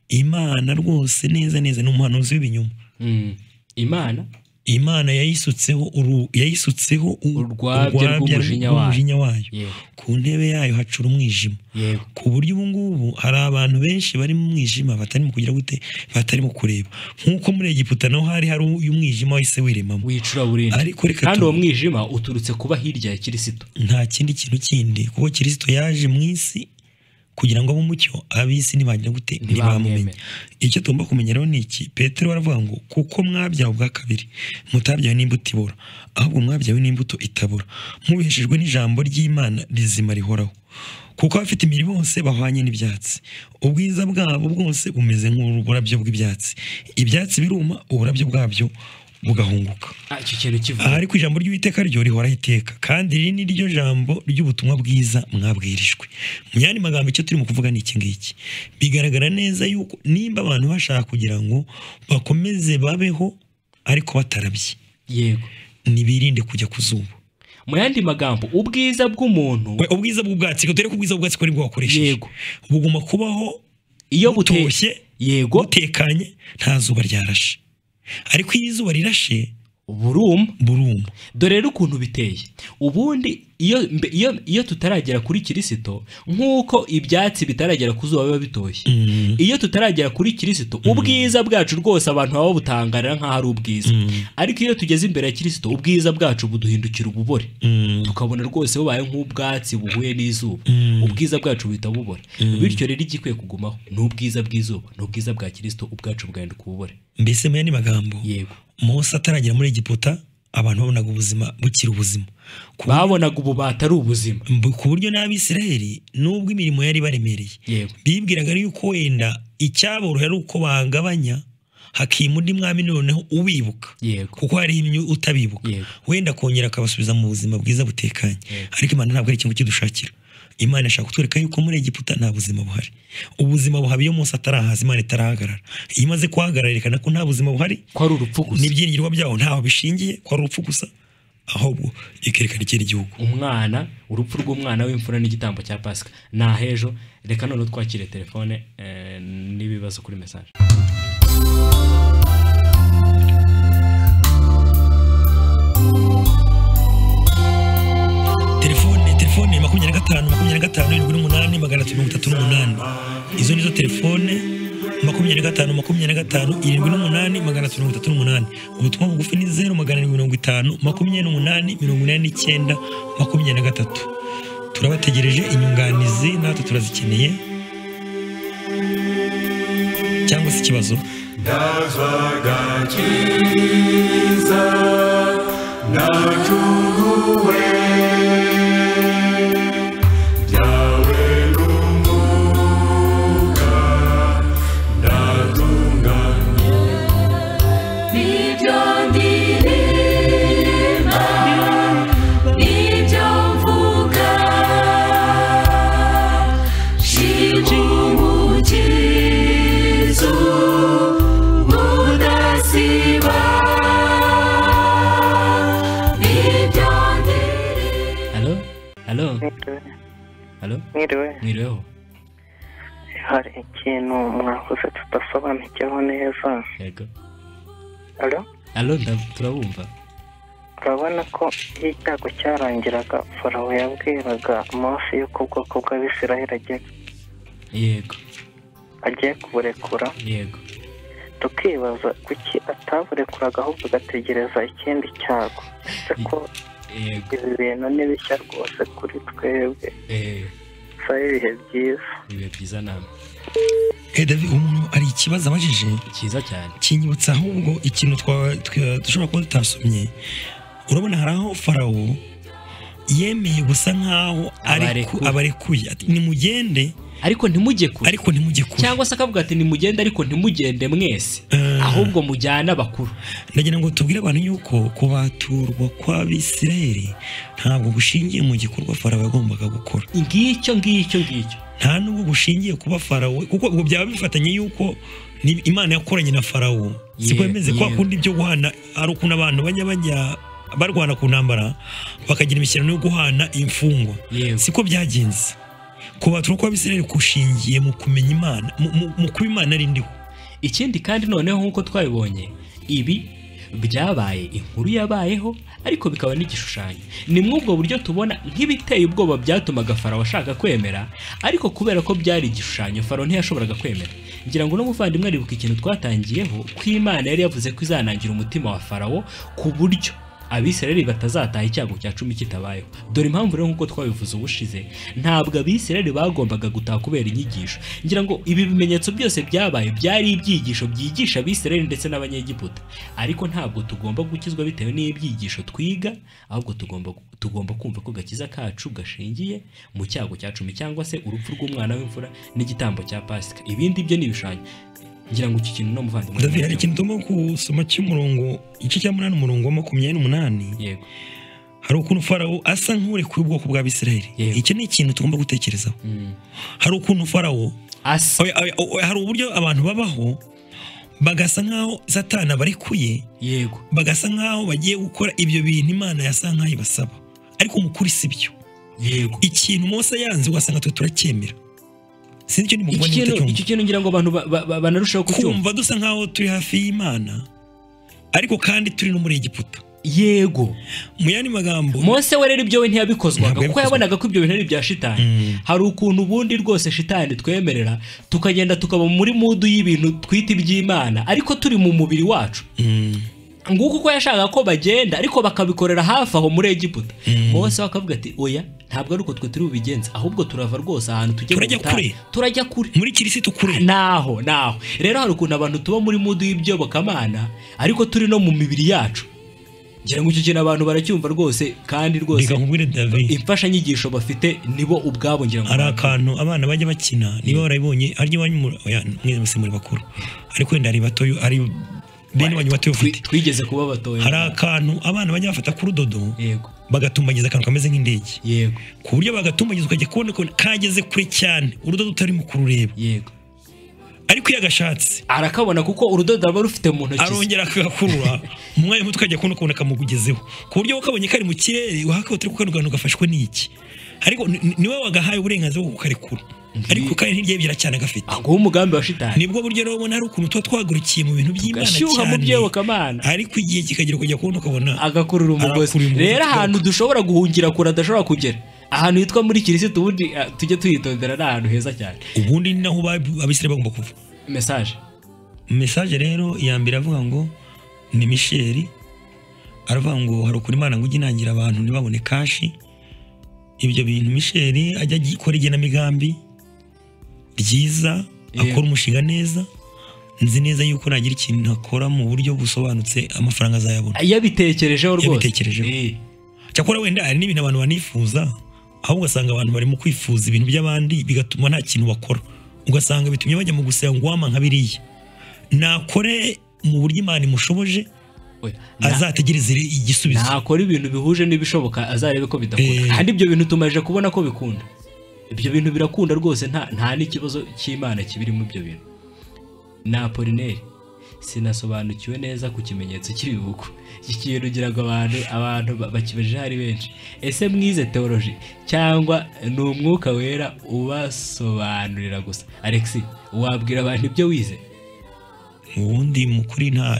imana rwose neza neza ni umuhanuzi w'ibinyoma. Mm. imana? Imana yayisutseho yayisutseho Urwabya rw'umujinya wayo. ku ntebe yayo hacura umwijima. Ku buryo ubu ngubu hari abantu benshi bari mu mwijima batarimo kugira gute batarimo kureba. Nk'uko muri egiputa naho hari hari umwijima wahise wiremamo. Ariko reka kandi uwo mwijima uturutse kuba hirya ya kirisito nta kindi kintu kindi kuko kirisito yaje mu isi kugira ngo abe umucyo ab'isi ntibagira gute? Ntibamumenya icyo tugomba kumenya rero ni iki? Petero aravuga ngo kuko mwabyawe ubwa kabiri mutabyawe n'imbuto ibora ahubwo mwabyawe n'imbuto itabora. Mubeshejwe n'ijambo ry'imana rizima rihoraho. Kuko abafite imirimo bose bahwanye n'ibyatsi. Ubwiza bwabo bwose bumeze nk'uburabyo bw'ibyatsi ibyatsi biruma uburabyo bwabyo bugahunguka Ah, icyo kintu kivuga. Ariko ijambo ry'uwiteka ryo rihoraho iteka kandi iri ni ryo jambo ry'ubutumwa bwiza mwabwirijwe mu yandi magambo icyo turimo kuvuga ni iki ngiki? Bigaragara neza yuko nimba abantu bashaka kugira ngo bakomeze babeho ariko batarabye. Yego. Ntibirinde kujya ku zuba. Mu yandi magambo ubwiza bw'umuntu ubwiza bw'ubwatsi dore ko ubwiza bw'ubwatsi ko ni bwo wakoresheje. Yego. Buguma kubaho iyo butoshye yego. butekanye nta zuba ryarashe. Ariko iyo izuba rirashe buruma buruma dore rero ukuntu biteye. Ubundi iyo mbe- iyo iyo tutaragera kuri kirisito nk'uko ibyatsi bitaragera ku zuba biba bitoshye. Mm, iyo tutaragera kuri kirisito ubwiza bwacu rwose abantu baba babutangarira nk'aho ari ubwiza. Ariko iyo tugeze imbere ya kirisito ubwiza bwacu buduhindukira ububore. Mm, tukabona rwose bubaye nk'ubwatsi buhuye n'izuba. Mm. ubwiza bwacu buhita bubora. Bityo rero igikwiye kugumaho ni ubwiza bw'izuba ni ubwiza bwa kirisito ubwacu bugahinduka ububore. Mbese mu yandi magambo yego. Mose ataragera muri egiputa? Abantu babonaga ubuzima bukiri ubuzima. Babonaga ububata ari ubuzima. Bu- ku buryo n'abisirayeli nubwo imirimo yari baremereye. Bibwiraga yuko wenda icyaborohera ari uko bagabanya hakima undi mwami noneho ubibuka. Kuko hari utabibuka. Wenda akongera akabasubiza mu buzima bwiza butekanye. Ariko imana ntabwo ari ikintu kidushakira. Imana ishaka kutwereka yuko muri egiputa nta buzima buhari. Ubuzima buhaba iyo munsi atarahaza imana itarahagarara. Iyo imaze kuhagarara yerekana ko nta buzima buhari. Ko ari urupfu gusa. N'ibyiringirwa byaho ntaho bishingiye ko ari urupfu gusa. Ahubwo ikerekana ikindi gihugu. Umwana urupfu rw'umwana w'imfura n'igitambo cya pasika. Ni ahejo reka noneho twakire telefone eh, n'ibibazo kuri mesaje telefone makumyabiri na gatanu makumyabiri na gatanu irindwi n'umunani magana atatu mirongo itatu n'umunani. Izo nizo telefone makumyabiri na gatanu makumyabiri na gatanu irindwi n'umunani magana atatu mirongo itatu n'umunani. Ubutumwa bugufi ni zeru magana arindwi mirongo itanu makumyabiri n'umunani mirongo inani n'icyenda makumyabiri na gatatu. Turabategereje inyunganizi natwe turazikeneye. Cyangwa se ikibazo? Ndazwaga cyiza nacuguwe mwiriwe mwiriweho hari ikintu mwakoze tudasobanukiweho neza alo nda- turabumva urabona ko iyo icyago cyarangiraga farawo yabwiraga mose yuko ubwoko bw'abisiraheli agiye yego agiye kuburekura yego tukibaza kuki ataburekuraga ahubwo agategereza ikindi cyago ese ko ibi bintu ni bishya rwose kuri twebwe. Eh, sawa ibihe byiza. Ibihe byiza Eh, David umuntu ari ikibazo abajije. Cyiza cyane. Kinyibutsa ahubwo ikintu dushobora kuba tutasomye. Urabona hari aho farawo yemeye gusa nk'aho Abarekuye. ati nimugende. Ariko ntimujye kure. Ariko ntimujye kure. Cyangwa se akavuga ati nimugende ariko ntimugende mwese. Eh. Ahubwo mujyane abakuru. Ndagira ngo tubwire abantu yuko kubaturwa kw'abisirayeli ntabwo gushingiye mu gikorwa farawo yagombaga gukora. Ngicyo ngicyo ngicyo. Nta nubwo bushingiye kuba farawo kuko ubwo byaba bifatanye yuko ni imana yakoranye na farawo. Bimeze kwa ye. kundi byo guhana hari ukuntu abantu bajya bajya barwana ku ntambara bakagira imishyirano yo guhana imfungwa. Siko byagenze. Kubatura kw'abisirayeli kushingiye mu kumenya imana mu- kuba imana ari ndiho ikindi kandi noneho nk'uko twabibonye ibi byabaye inkuru yabayeho ariko bikaba n'igishushanyo. Ni muri ubwo buryo tubona nk'ibiteye ubwoba byatumaga farawo ashaka kwemera ariko kubera ko byari igishushanyo farawo ntiyashoboraga kwemera. Ngira ngo n'umuvandimwe aribuka ikintu twatangiyeho ko imana yari yavuze ko izanangira umutima wa farawo ku buryo abisirayeli batazataha icyago cya cumi kitabayeho. Dore impamvu rero nk'uko twabivuze ubushize ntabwo abisirayeli bagombaga gutaha kubera inyigisho. Ngira ngo ibi bimenyetso byose byabaye byari ibyigisho byigisha abisirayeli ndetse n'abanyegiputa. Ariko ntabwo tugomba gukizwa bitewe n'ibyigisho twiga ahubwo tugomba tugomba kumva ko gakiza kacu gashingiye mu cyago cya cumi cyangwa se urupfu rw'umwana w'imfura n'igitambo cya pasika. Ibindi byo ni ibishushanyo. Ngira ngo iki kintu no muvandimwe David hari ikintu tugomba gusoma cy'umurongo igice cya munani umurongo wa makumyabiri n'umunani. Yego. Hari ukuntu farawo asa nk'urekuye ubwoko bw'abisirayeli Yego. iki ni ikintu tugomba gutekerezaho. Mm. hari ukuntu farawo hari uburyo abantu babaho bagasa nk'aho satani abarekuye yego. bagasa nk'aho bagiye gukora ibyo bintu imana yasa nk'aho ibasaba. Ariko mu kuri si byo yego. ikintu mose yanze ugasanga twe turacyemera sinzi icyo iki nimubona kintu mutacyumva iki kintu ngira ngo abantu ba- ba- ba- banarushaho kucyumva. Kumva dusa nk'aho turi hafi y'imana ariko kandi turi no muri egiputa. Yego. Mu yandi magambo mose we rero ibyo we ntiyabikozwaga kuko yabonaga ko ibyo bintu ari ibya shitani Mm. hari ukuntu ubundi rwose shitani twemerera tukagenda tukaba muri mudu y'ibintu twita iby'imana ariko turi mu mubiri wacu. Mm. Nguko uko yashakaga ko bagenda ariko bakabikorera hafi aho muri egiputa. Mose we akavuga ati oya ntabwo ari uko twe turi bubigenze ahubwo turava rwose ahantu tujya mu butayu. kure. turajya kure. Muri kirisitu kure. Naho naho. Rero hari ukuntu abantu tuba muri mudu y'ibyobokamana ariko turi no mu mibiri yacu. Ngira ngo icyo kintu abantu baracyumva rwose kandi rwose imfashanyigisho bafite nibo ubwabo ngira ngo hari akantu abana bajya bakina niba warabibonye harya iwanyu mwese muri bakuru. Ariko wenda hari batoyo hari bene wanyu batoyo Twi- ufite twigeze kuba batoya hari akantu abana bajya bafata ku rudodo yego. bagatumbagiza akantu kameze nk'indege. Yego. Ku buryo bagatumbagiza ukajya kubona ko kageze kure cyane urudodo utarimo kurureba. Yego. Ariko iyo agashatse arakabona kuko urudodo aba rufite mu ntoki. arongera akagakurura mu mwanya muto ukajya kubona ukabona kamugezeho ku buryo wakabonye kari mu kirere wahakaba turi kukano kantu gafashwe n'iki. Ariko ni- ni- ni we wagahaye uburenganzira bwo kukarekura. Ariko kandi ntiryebye cyane gafite. Ah, nguwo umugambi wa shitani. Nibwo buryo rero ubona hari ukuntu tuba twahagurukiye mu bintu by'imana cyane. ariko igihe kikagera kujya kubona ukabona agakurura umugozi. rero ahantu dushobora guhungira kure adashobora kugera. Ahantu hitwa muri kirisitu ubundi ah, tujye tuyitondera ni ahantu heza cyane. Ubundi ni naho abisirayeli bagomba kuva. Mesaje mesaje rero iya mbere avuga ngo ni misheri aravuga ngo hari ukuntu imana ngo ujye inangira abantu ntibabone kashi. Ibyo bintu misheri ajya akora igenamigambi ryiza akora umushinga neza nzi neza yuko nagira ikintu akora mu buryo busobanutse amafaranga azayabona. Yabitekerejeho rwose. Yabitekerejeho. Eh, cyakora wenda hari n'ibintu abantu banifuza ahubwo ugasanga abantu barimo kwifuza ibintu by'abandi bigatuma nta kintu bakora. Ugasanga bitumye bajya mu gusenga ngo wama nka biriya. Nakore mu buryo imana imushoboje azategereze igisubizo. Nakora ibintu bihuje n'ibishoboka azarebe ko bidakunda Eh. kandi ibyo bintu tumaze kubona ko bikunda. Ibyo bintu birakunda rwose nta n'ikibazo cy'imana kibiri muri ibyo bintu. Na apolineri sinasobanukiwe neza ku kimenyetso cy'ibibuku iki kintu ugira ngo abantu abantu ba- bakibajeho ari benshi. Ese mwize teoloji cyangwa ni umwuka wera ubasobanurira gusa? Alexi wabwira abantu ibyo wize? Ubundi mu kuri nta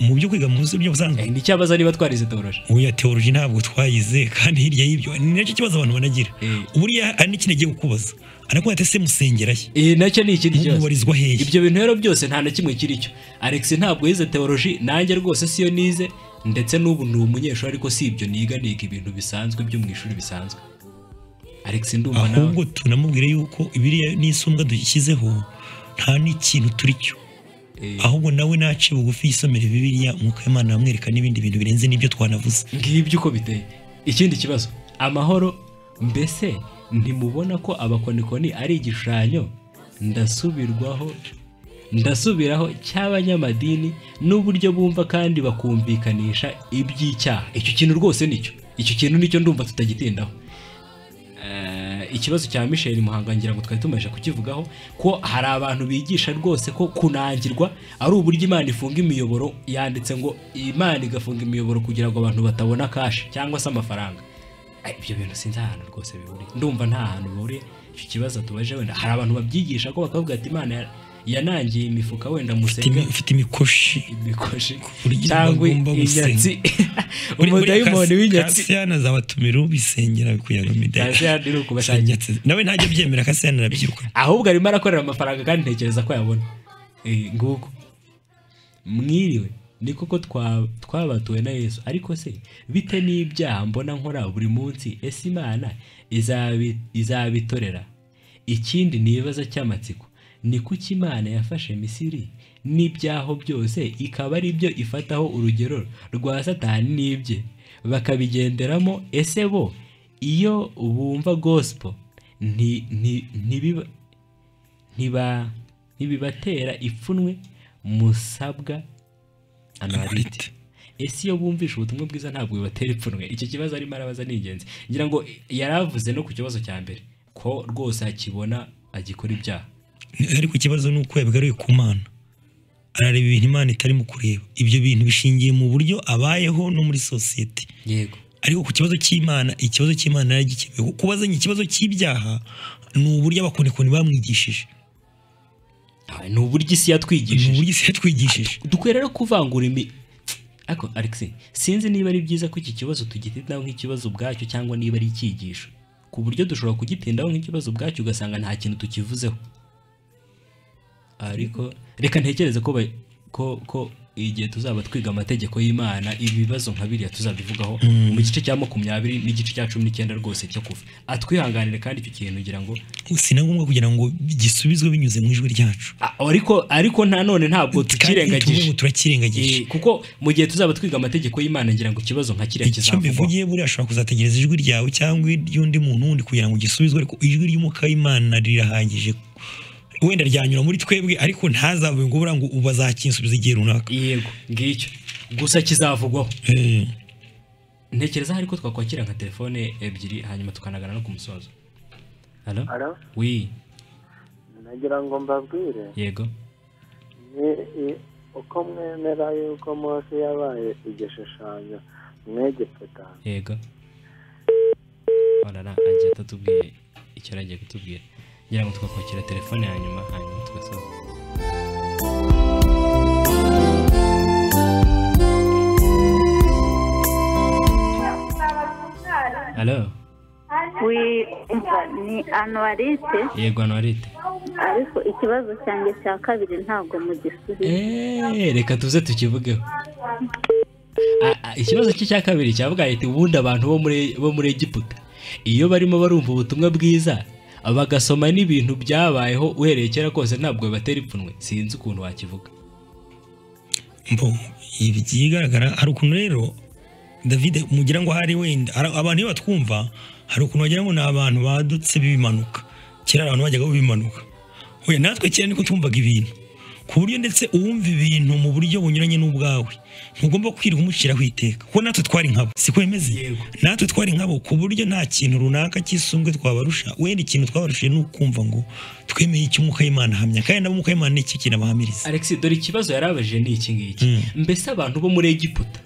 mu byo kwiga mu buryo busanzwe. Eh, nicyabaza niba twarize teoloji uya teoloji ntabwo twayize kandi hirya y'ibyo ni na cyo kibazo abantu banagira. Eh. buriya hari n'ikintu agiye kukubaza. Arakubaza ati ese musengerahe Eh, na cyo ni ikindi kibazo mubarizwa hehe ibyo bintu rero byose nta na kimwe kiri cyo. Alex ntabwo yize teoloji nanjye rwose siyo nize ndetse n'ubu ni umunyeshuri ariko si ibyo niga niga ibintu bisanzwe byo mu ishuri bisanzwe. Alex ndumva nawe. Ahubwo tunamubwire yuko ibiriya n'isumbwa dushyizeho nta n'ikintu turi cyo. Eh, ahubwo nawe nace bugufi yisomere bibiliya umwuka w'imana amwereka n'ibindi bintu birenze n'ibyo twanavuze. Ngibyo uko biteye ikindi kibazo amahoro mbese ntimubona ko abakonikoni ari igishushanyo? Ndasubirwaho ndasubiraho cy'abanyamadini n'uburyo bumva kandi bakumvikanisha iby'icyaha. Icyo kintu rwose ni cyo icyo kintu ni cyo ndumva tutagitindaho. Eh, ikibazo cya Michel Muhanga ngira ngo twari tumaze kukivugaho ko hari abantu bigisha rwose ko kunangirwa ari uburyo Imana ifunga imiyoboro yanditse ngo Imana igafunga imiyoboro kugira ngo abantu batabona kashi cyangwa se amafaranga. Ibyo bintu sinzi ahantu rwose bihuriye. Ndumva nta hantu bihuriye. Icyo kibazo tubaje wenda. Hari abantu babyigisha ko bakavuga ati Imana yanangiye imifuka wenda musenge ufite imikoshi. Ibikoshi buryo cyangwa inyatsi. Umudayimoni w'inyatsi. Kasiyani azabatumira ubisengera kugira ngo mideli Kasiyani ni ukubashangira. nawe ntajya abyemera kasiyani arabyiruka ahubwo arimo arakorera amafaranga kandi ntekereza ko yabona. Eh, nguko. Mwiriwe. Ni koko twa- twabatuwe na yesu. Ariko se bite n'ibyaha mbona nkora buri munsi? Ese imana izabi- izabitorera? Ikindi ni ibibazo cy'amatsiko. Ni kuki imana yafashe misiri? N'ibyaho byose ikaba ari byo ifataho urugero rwa satani n'ibye. Bakabigenderamo ese bo iyo bumva ntiba ntibibatera ipfunwe musabwa analite ese iyo bumvisha ubutumwa bwiza ntabwo bibatera ipfunwe? Icyo kibazo arimo arabaza ni ingenzi. Ngira ngo yaravuze no ku kibazo cya mbere ko rwose akibona agikora ibyaha. Ariko ikibazo ni uko yabagaruye ku mana. Arareba ibintu imana itarimo kureba. Ibyo bintu bishingiye mu buryo abayeho no muri sosiyete. Yego. Ariko ku kibazo cy'imana ikibazo cy'imana yaragikemuye kuba azanye ikibazo cy'ibyaha ni uburyo abakonikoni bamwigishije. Ni uburyo isi ni yatwigishije uburyo isi yatwigishije. Dukwiye rero kuvangura imi ariko alex sinzi niba ari byiza ko iki kibazo tugitindaho nk'ikibazo ubwacyo cyangwa niba ari icyigisho. Ku buryo dushobora kugitindaho nk'ikibazo ubwacyo ugasanga nta kintu tukivuzeho. Ariko reka ntekereze ko ko ko igihe tuzaba twiga amategeko y'imana ibibazo nka biriya tuzabivugaho mu gice cya makumyabiri n'igice cya cumi n'icyenda rwose cyo kuva. Atwihanganire kandi icyo kintu ngira ngo si na ngombwa kugira ngo gisubizwe binyuze mu ijwi ryacu. Ariko ariko nanone ntabwo Kandi tuvuge tukirengagije. turakirengagije. Kuko mu gihe tuzaba twiga amategeko y'imana ngira ngo ikibazo nka kiriya icyo kizavugwa mbivugiye buriya ashobora kuzategereza ijwi ryawe cyangwa iry'undi muntu wundi kugira ngo gisubizwe ariko ijwi ry'umwuka w'imana rirahagije. Wenda ryanyura muri twebwe ariko ntazavuge ngo buriya ngo ubu azakinsubiza igihe runaka. Yego ngicyo. Gusa kizavugwaho. Eh, ntekereza hari ko twakwakira nka telefone ebyiri hanyuma tukanagana no ku musozo. Alo? wi nagira ngo mbabwire. Yego. Uko mwemera yuko mose yabaye igishushanyo mwegiputa yego. Orara agiye atatubwiye icyo yari agiye kutubwira. Ngira ngo twakwakira telefone hanyuma hanyuma tugasoza halo ni anuwarite yego anuwarite ariko ikibazo cyanjye cya kabiri ntabwo mugisubiza Eh, reka tuze tukivugeho. Ikibazo cye cya kabiri cyavuga ati ubundi abantu bo muri Egiputa iyo barimo barumva ubutumwa bwiza bagasoma n'ibintu byabayeho uhereye kera kose ntabwo bibatera ipfunwe. Sinzi ukuntu wakivuga. Mbo ibi byigaragara hari ukuntu rero david mugira ngo hari wenda abantu iyo batwumva hari ukuntu wagira ngo ni abantu badutse bimanuka kera abantu bajyaga bimanuka we natwe kera niko twumvaga ibintu. Ku buryo ndetse uwumva ibintu mu buryo bunyuranye n'ubwawe. Ntugomba kwirirwa umuciraho iteka kuko natwe twari nkabo siko bimeze? Yego. natwe twari nkabo ku buryo nta kintu runaka cyisumbwe twabarusha wenda ikintu twabarushije ni ukumva ngo twemeye icyo umwuka w'imana ahamya. Kandi nabo umwuka w'imana ni iki kintu abahamiriza Alex dore ikibazo yarabajije ni iki ngiki? Mm. mbese abantu bo muri Egiputa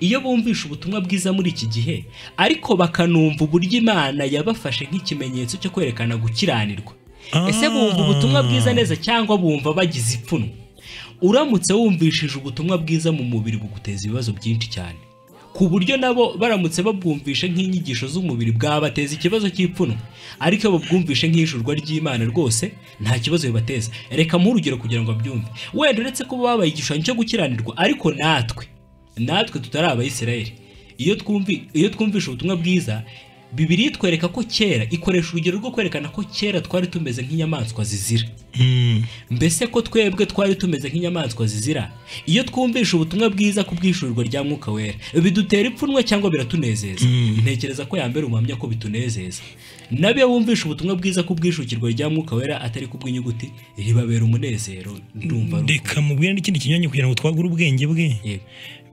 iyo bumvisha ubutumwa bwiza muri iki gihe ariko bakanumva uburyo Imana yabafashe nk'ikimenyetso cyo kwerekana gukiranirwa. Ese bumva ubutumwa bwiza neza cyangwa bumva bagize ipfunwe uramutse wumvishije ubutumwa bwiza mu mubiri buguteza ibibazo byinshi cyane. Ku buryo nabo baramutse babwumvishe nk'inyigisho z'umubiri bwabateza ikibazo cy'ipfunwe ariko iyo babwumvishe nk'ijurwa ry'imana rwose nta kibazo bibateza. Reka muhe urugero kugira ngo babyumve wenda uretse ko babaye igishushanyo cyo gukiranirwa ariko natwe natwe tutari abayisirayeli. Iyo twumvishe ubutumwa bwiza bibiri itwereka ko kera ikoresha urugero rwo kwerekana ko kera twari tumeze nk'inyamaswa zizira. Mm. mbese ko twebwe twari tumeze nk'inyamaswa zizira? Iyo twumvisha ubutumwa bwiza ku bwishurirwa rya mwuka wera bidutera ipfunwe cyangwa biratunezeza. Ntekereza ko yambere umuhamya ko bitunezeza. Iyo wumvisha ubutumwa bwiza ku bwishukirwa rya mwuka wera atari ku bw'inyuguti ribabera umunezero. Ndumva reka mubwire n'ikindi kinyuranye kugira ngo twagure ubwenge bwe.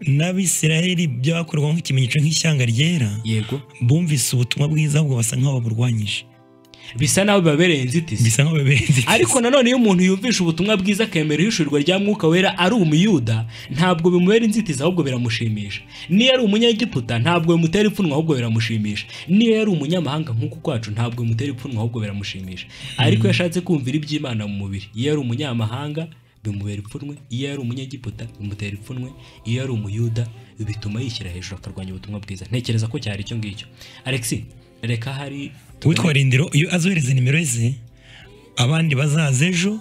N'abisiraheli byakorwa nk'ikimenyetso nk'ishyanga ryera yego. bumvise ubutumwa bwiza ahubwo basa nk'aho baburwanyije. Bisa naho bibabereye inzitizi. Bisa nk'aho babenze ariko nanone iyo umuntu yumvisha ubutumwa bwiza akemera ihishurirwa rya mwuka wera ari umuyuda ntabwo bimubera inzitizi ahubwo biramushimisha. Niyo ari umunyegiputa ntabwo bimutera ipfunwe ahubwo biramushimisha. Niyo yari umunyamahanga nk'uku kwacu ntabwo bimutera ipfunwe ahubwo biramushimisha. Ariko iyo ashatse kumvira iby'imana mu mubiri iyo ari umunyamahanga bimubera ipfunwe iyo ari umunyegiputa bimutera ipfunwe iyo ari umuyuda bituma yishyira hejuru akarwanya ubutumwa bwiza. Ntekereza ko cyari icyo ngicyo. Alexi reka hari uwitwa rindiro iyo azohereza nimero ze abandi bazaza ejo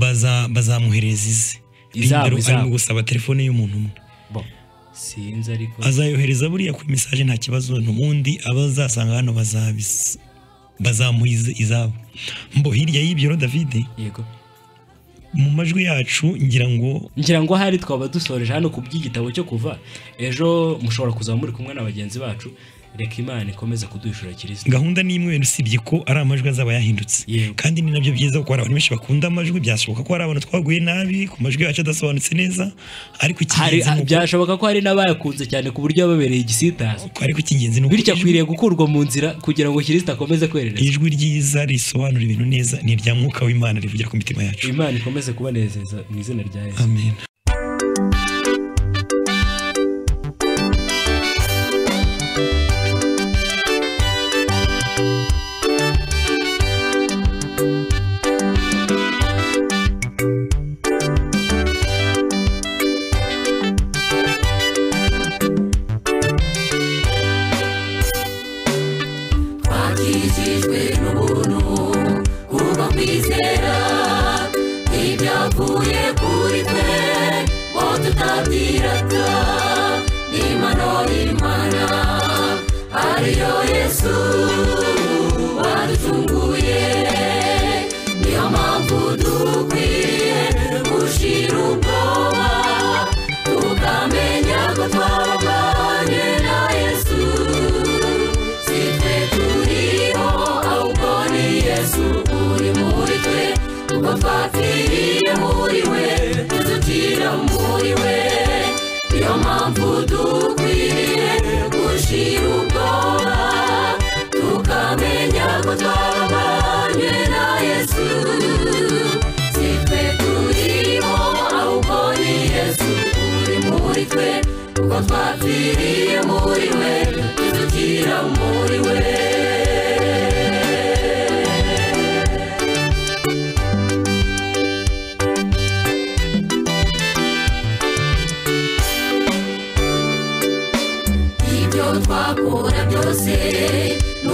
baza- bazamuhereza ize. Izabo, rindiro arimo gusaba telefone y'umuntu umwe. Sinzi ariko azayohereza buriya kuri mesaje nta kibazo n'ubundi abazasanga hano bazabis- bazamuha izabo. Mbo hirya y'ibyo rero david? Yego. Mu majwi yacu ngira ngo ngira ngo ahari twaba dusoreje hano ku by'igitabo cyo kuva ejo mushobora kuzaba muri kumwe na bagenzi bacu. Reka imana ikomeze kuduhishura kirisito gahunda ni imwe usibye ko ari amajwi azaba yahindutse. Kandi ni na byo byiza kuko hari abantu benshi bakunda amajwi byashoboka ko hari abantu twaguye nabi ku majwi yacu adasobanutse neza ariko uko- byashoboka ko hari n'abayakunze cyane ku buryo yababereye igisitaza. Ariko icy'ingenzi ni uko bityo akwiriye gukurwa mu nzira kugira ngo kirisito akomeze kwerereza ijwi ryiza risobanura ibintu neza ni irya mwuka w'imana rivugira ku mitima yacu. Imana ikomeze kubanezeza mu izina rya yesu. Amen. Twapfiriye muri we tuzukira muri we ibyo twakora byose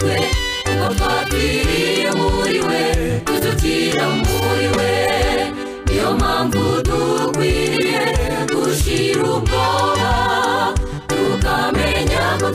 twe kuko twapfiriye muri we tuzukira muri we niyo mpamvu dukwiriye gushira ubwoba tukamenya ko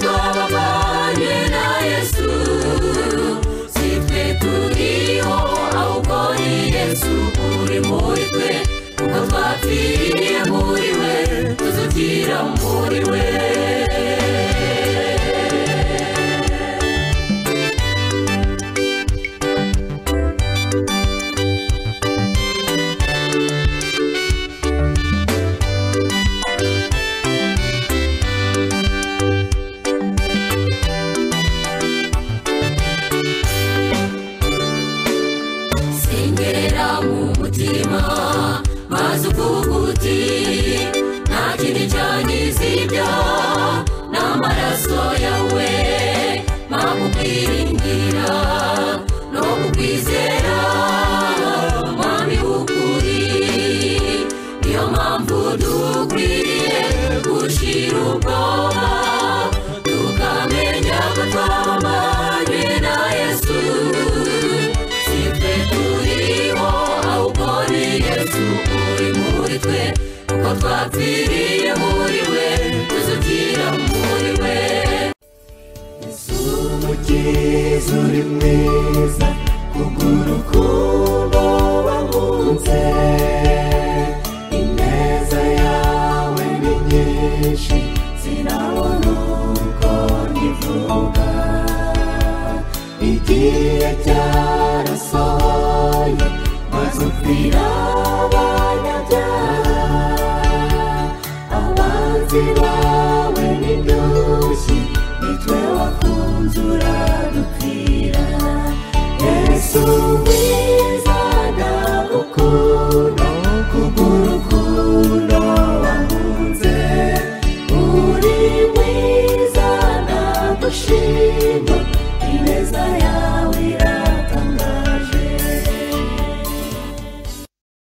maze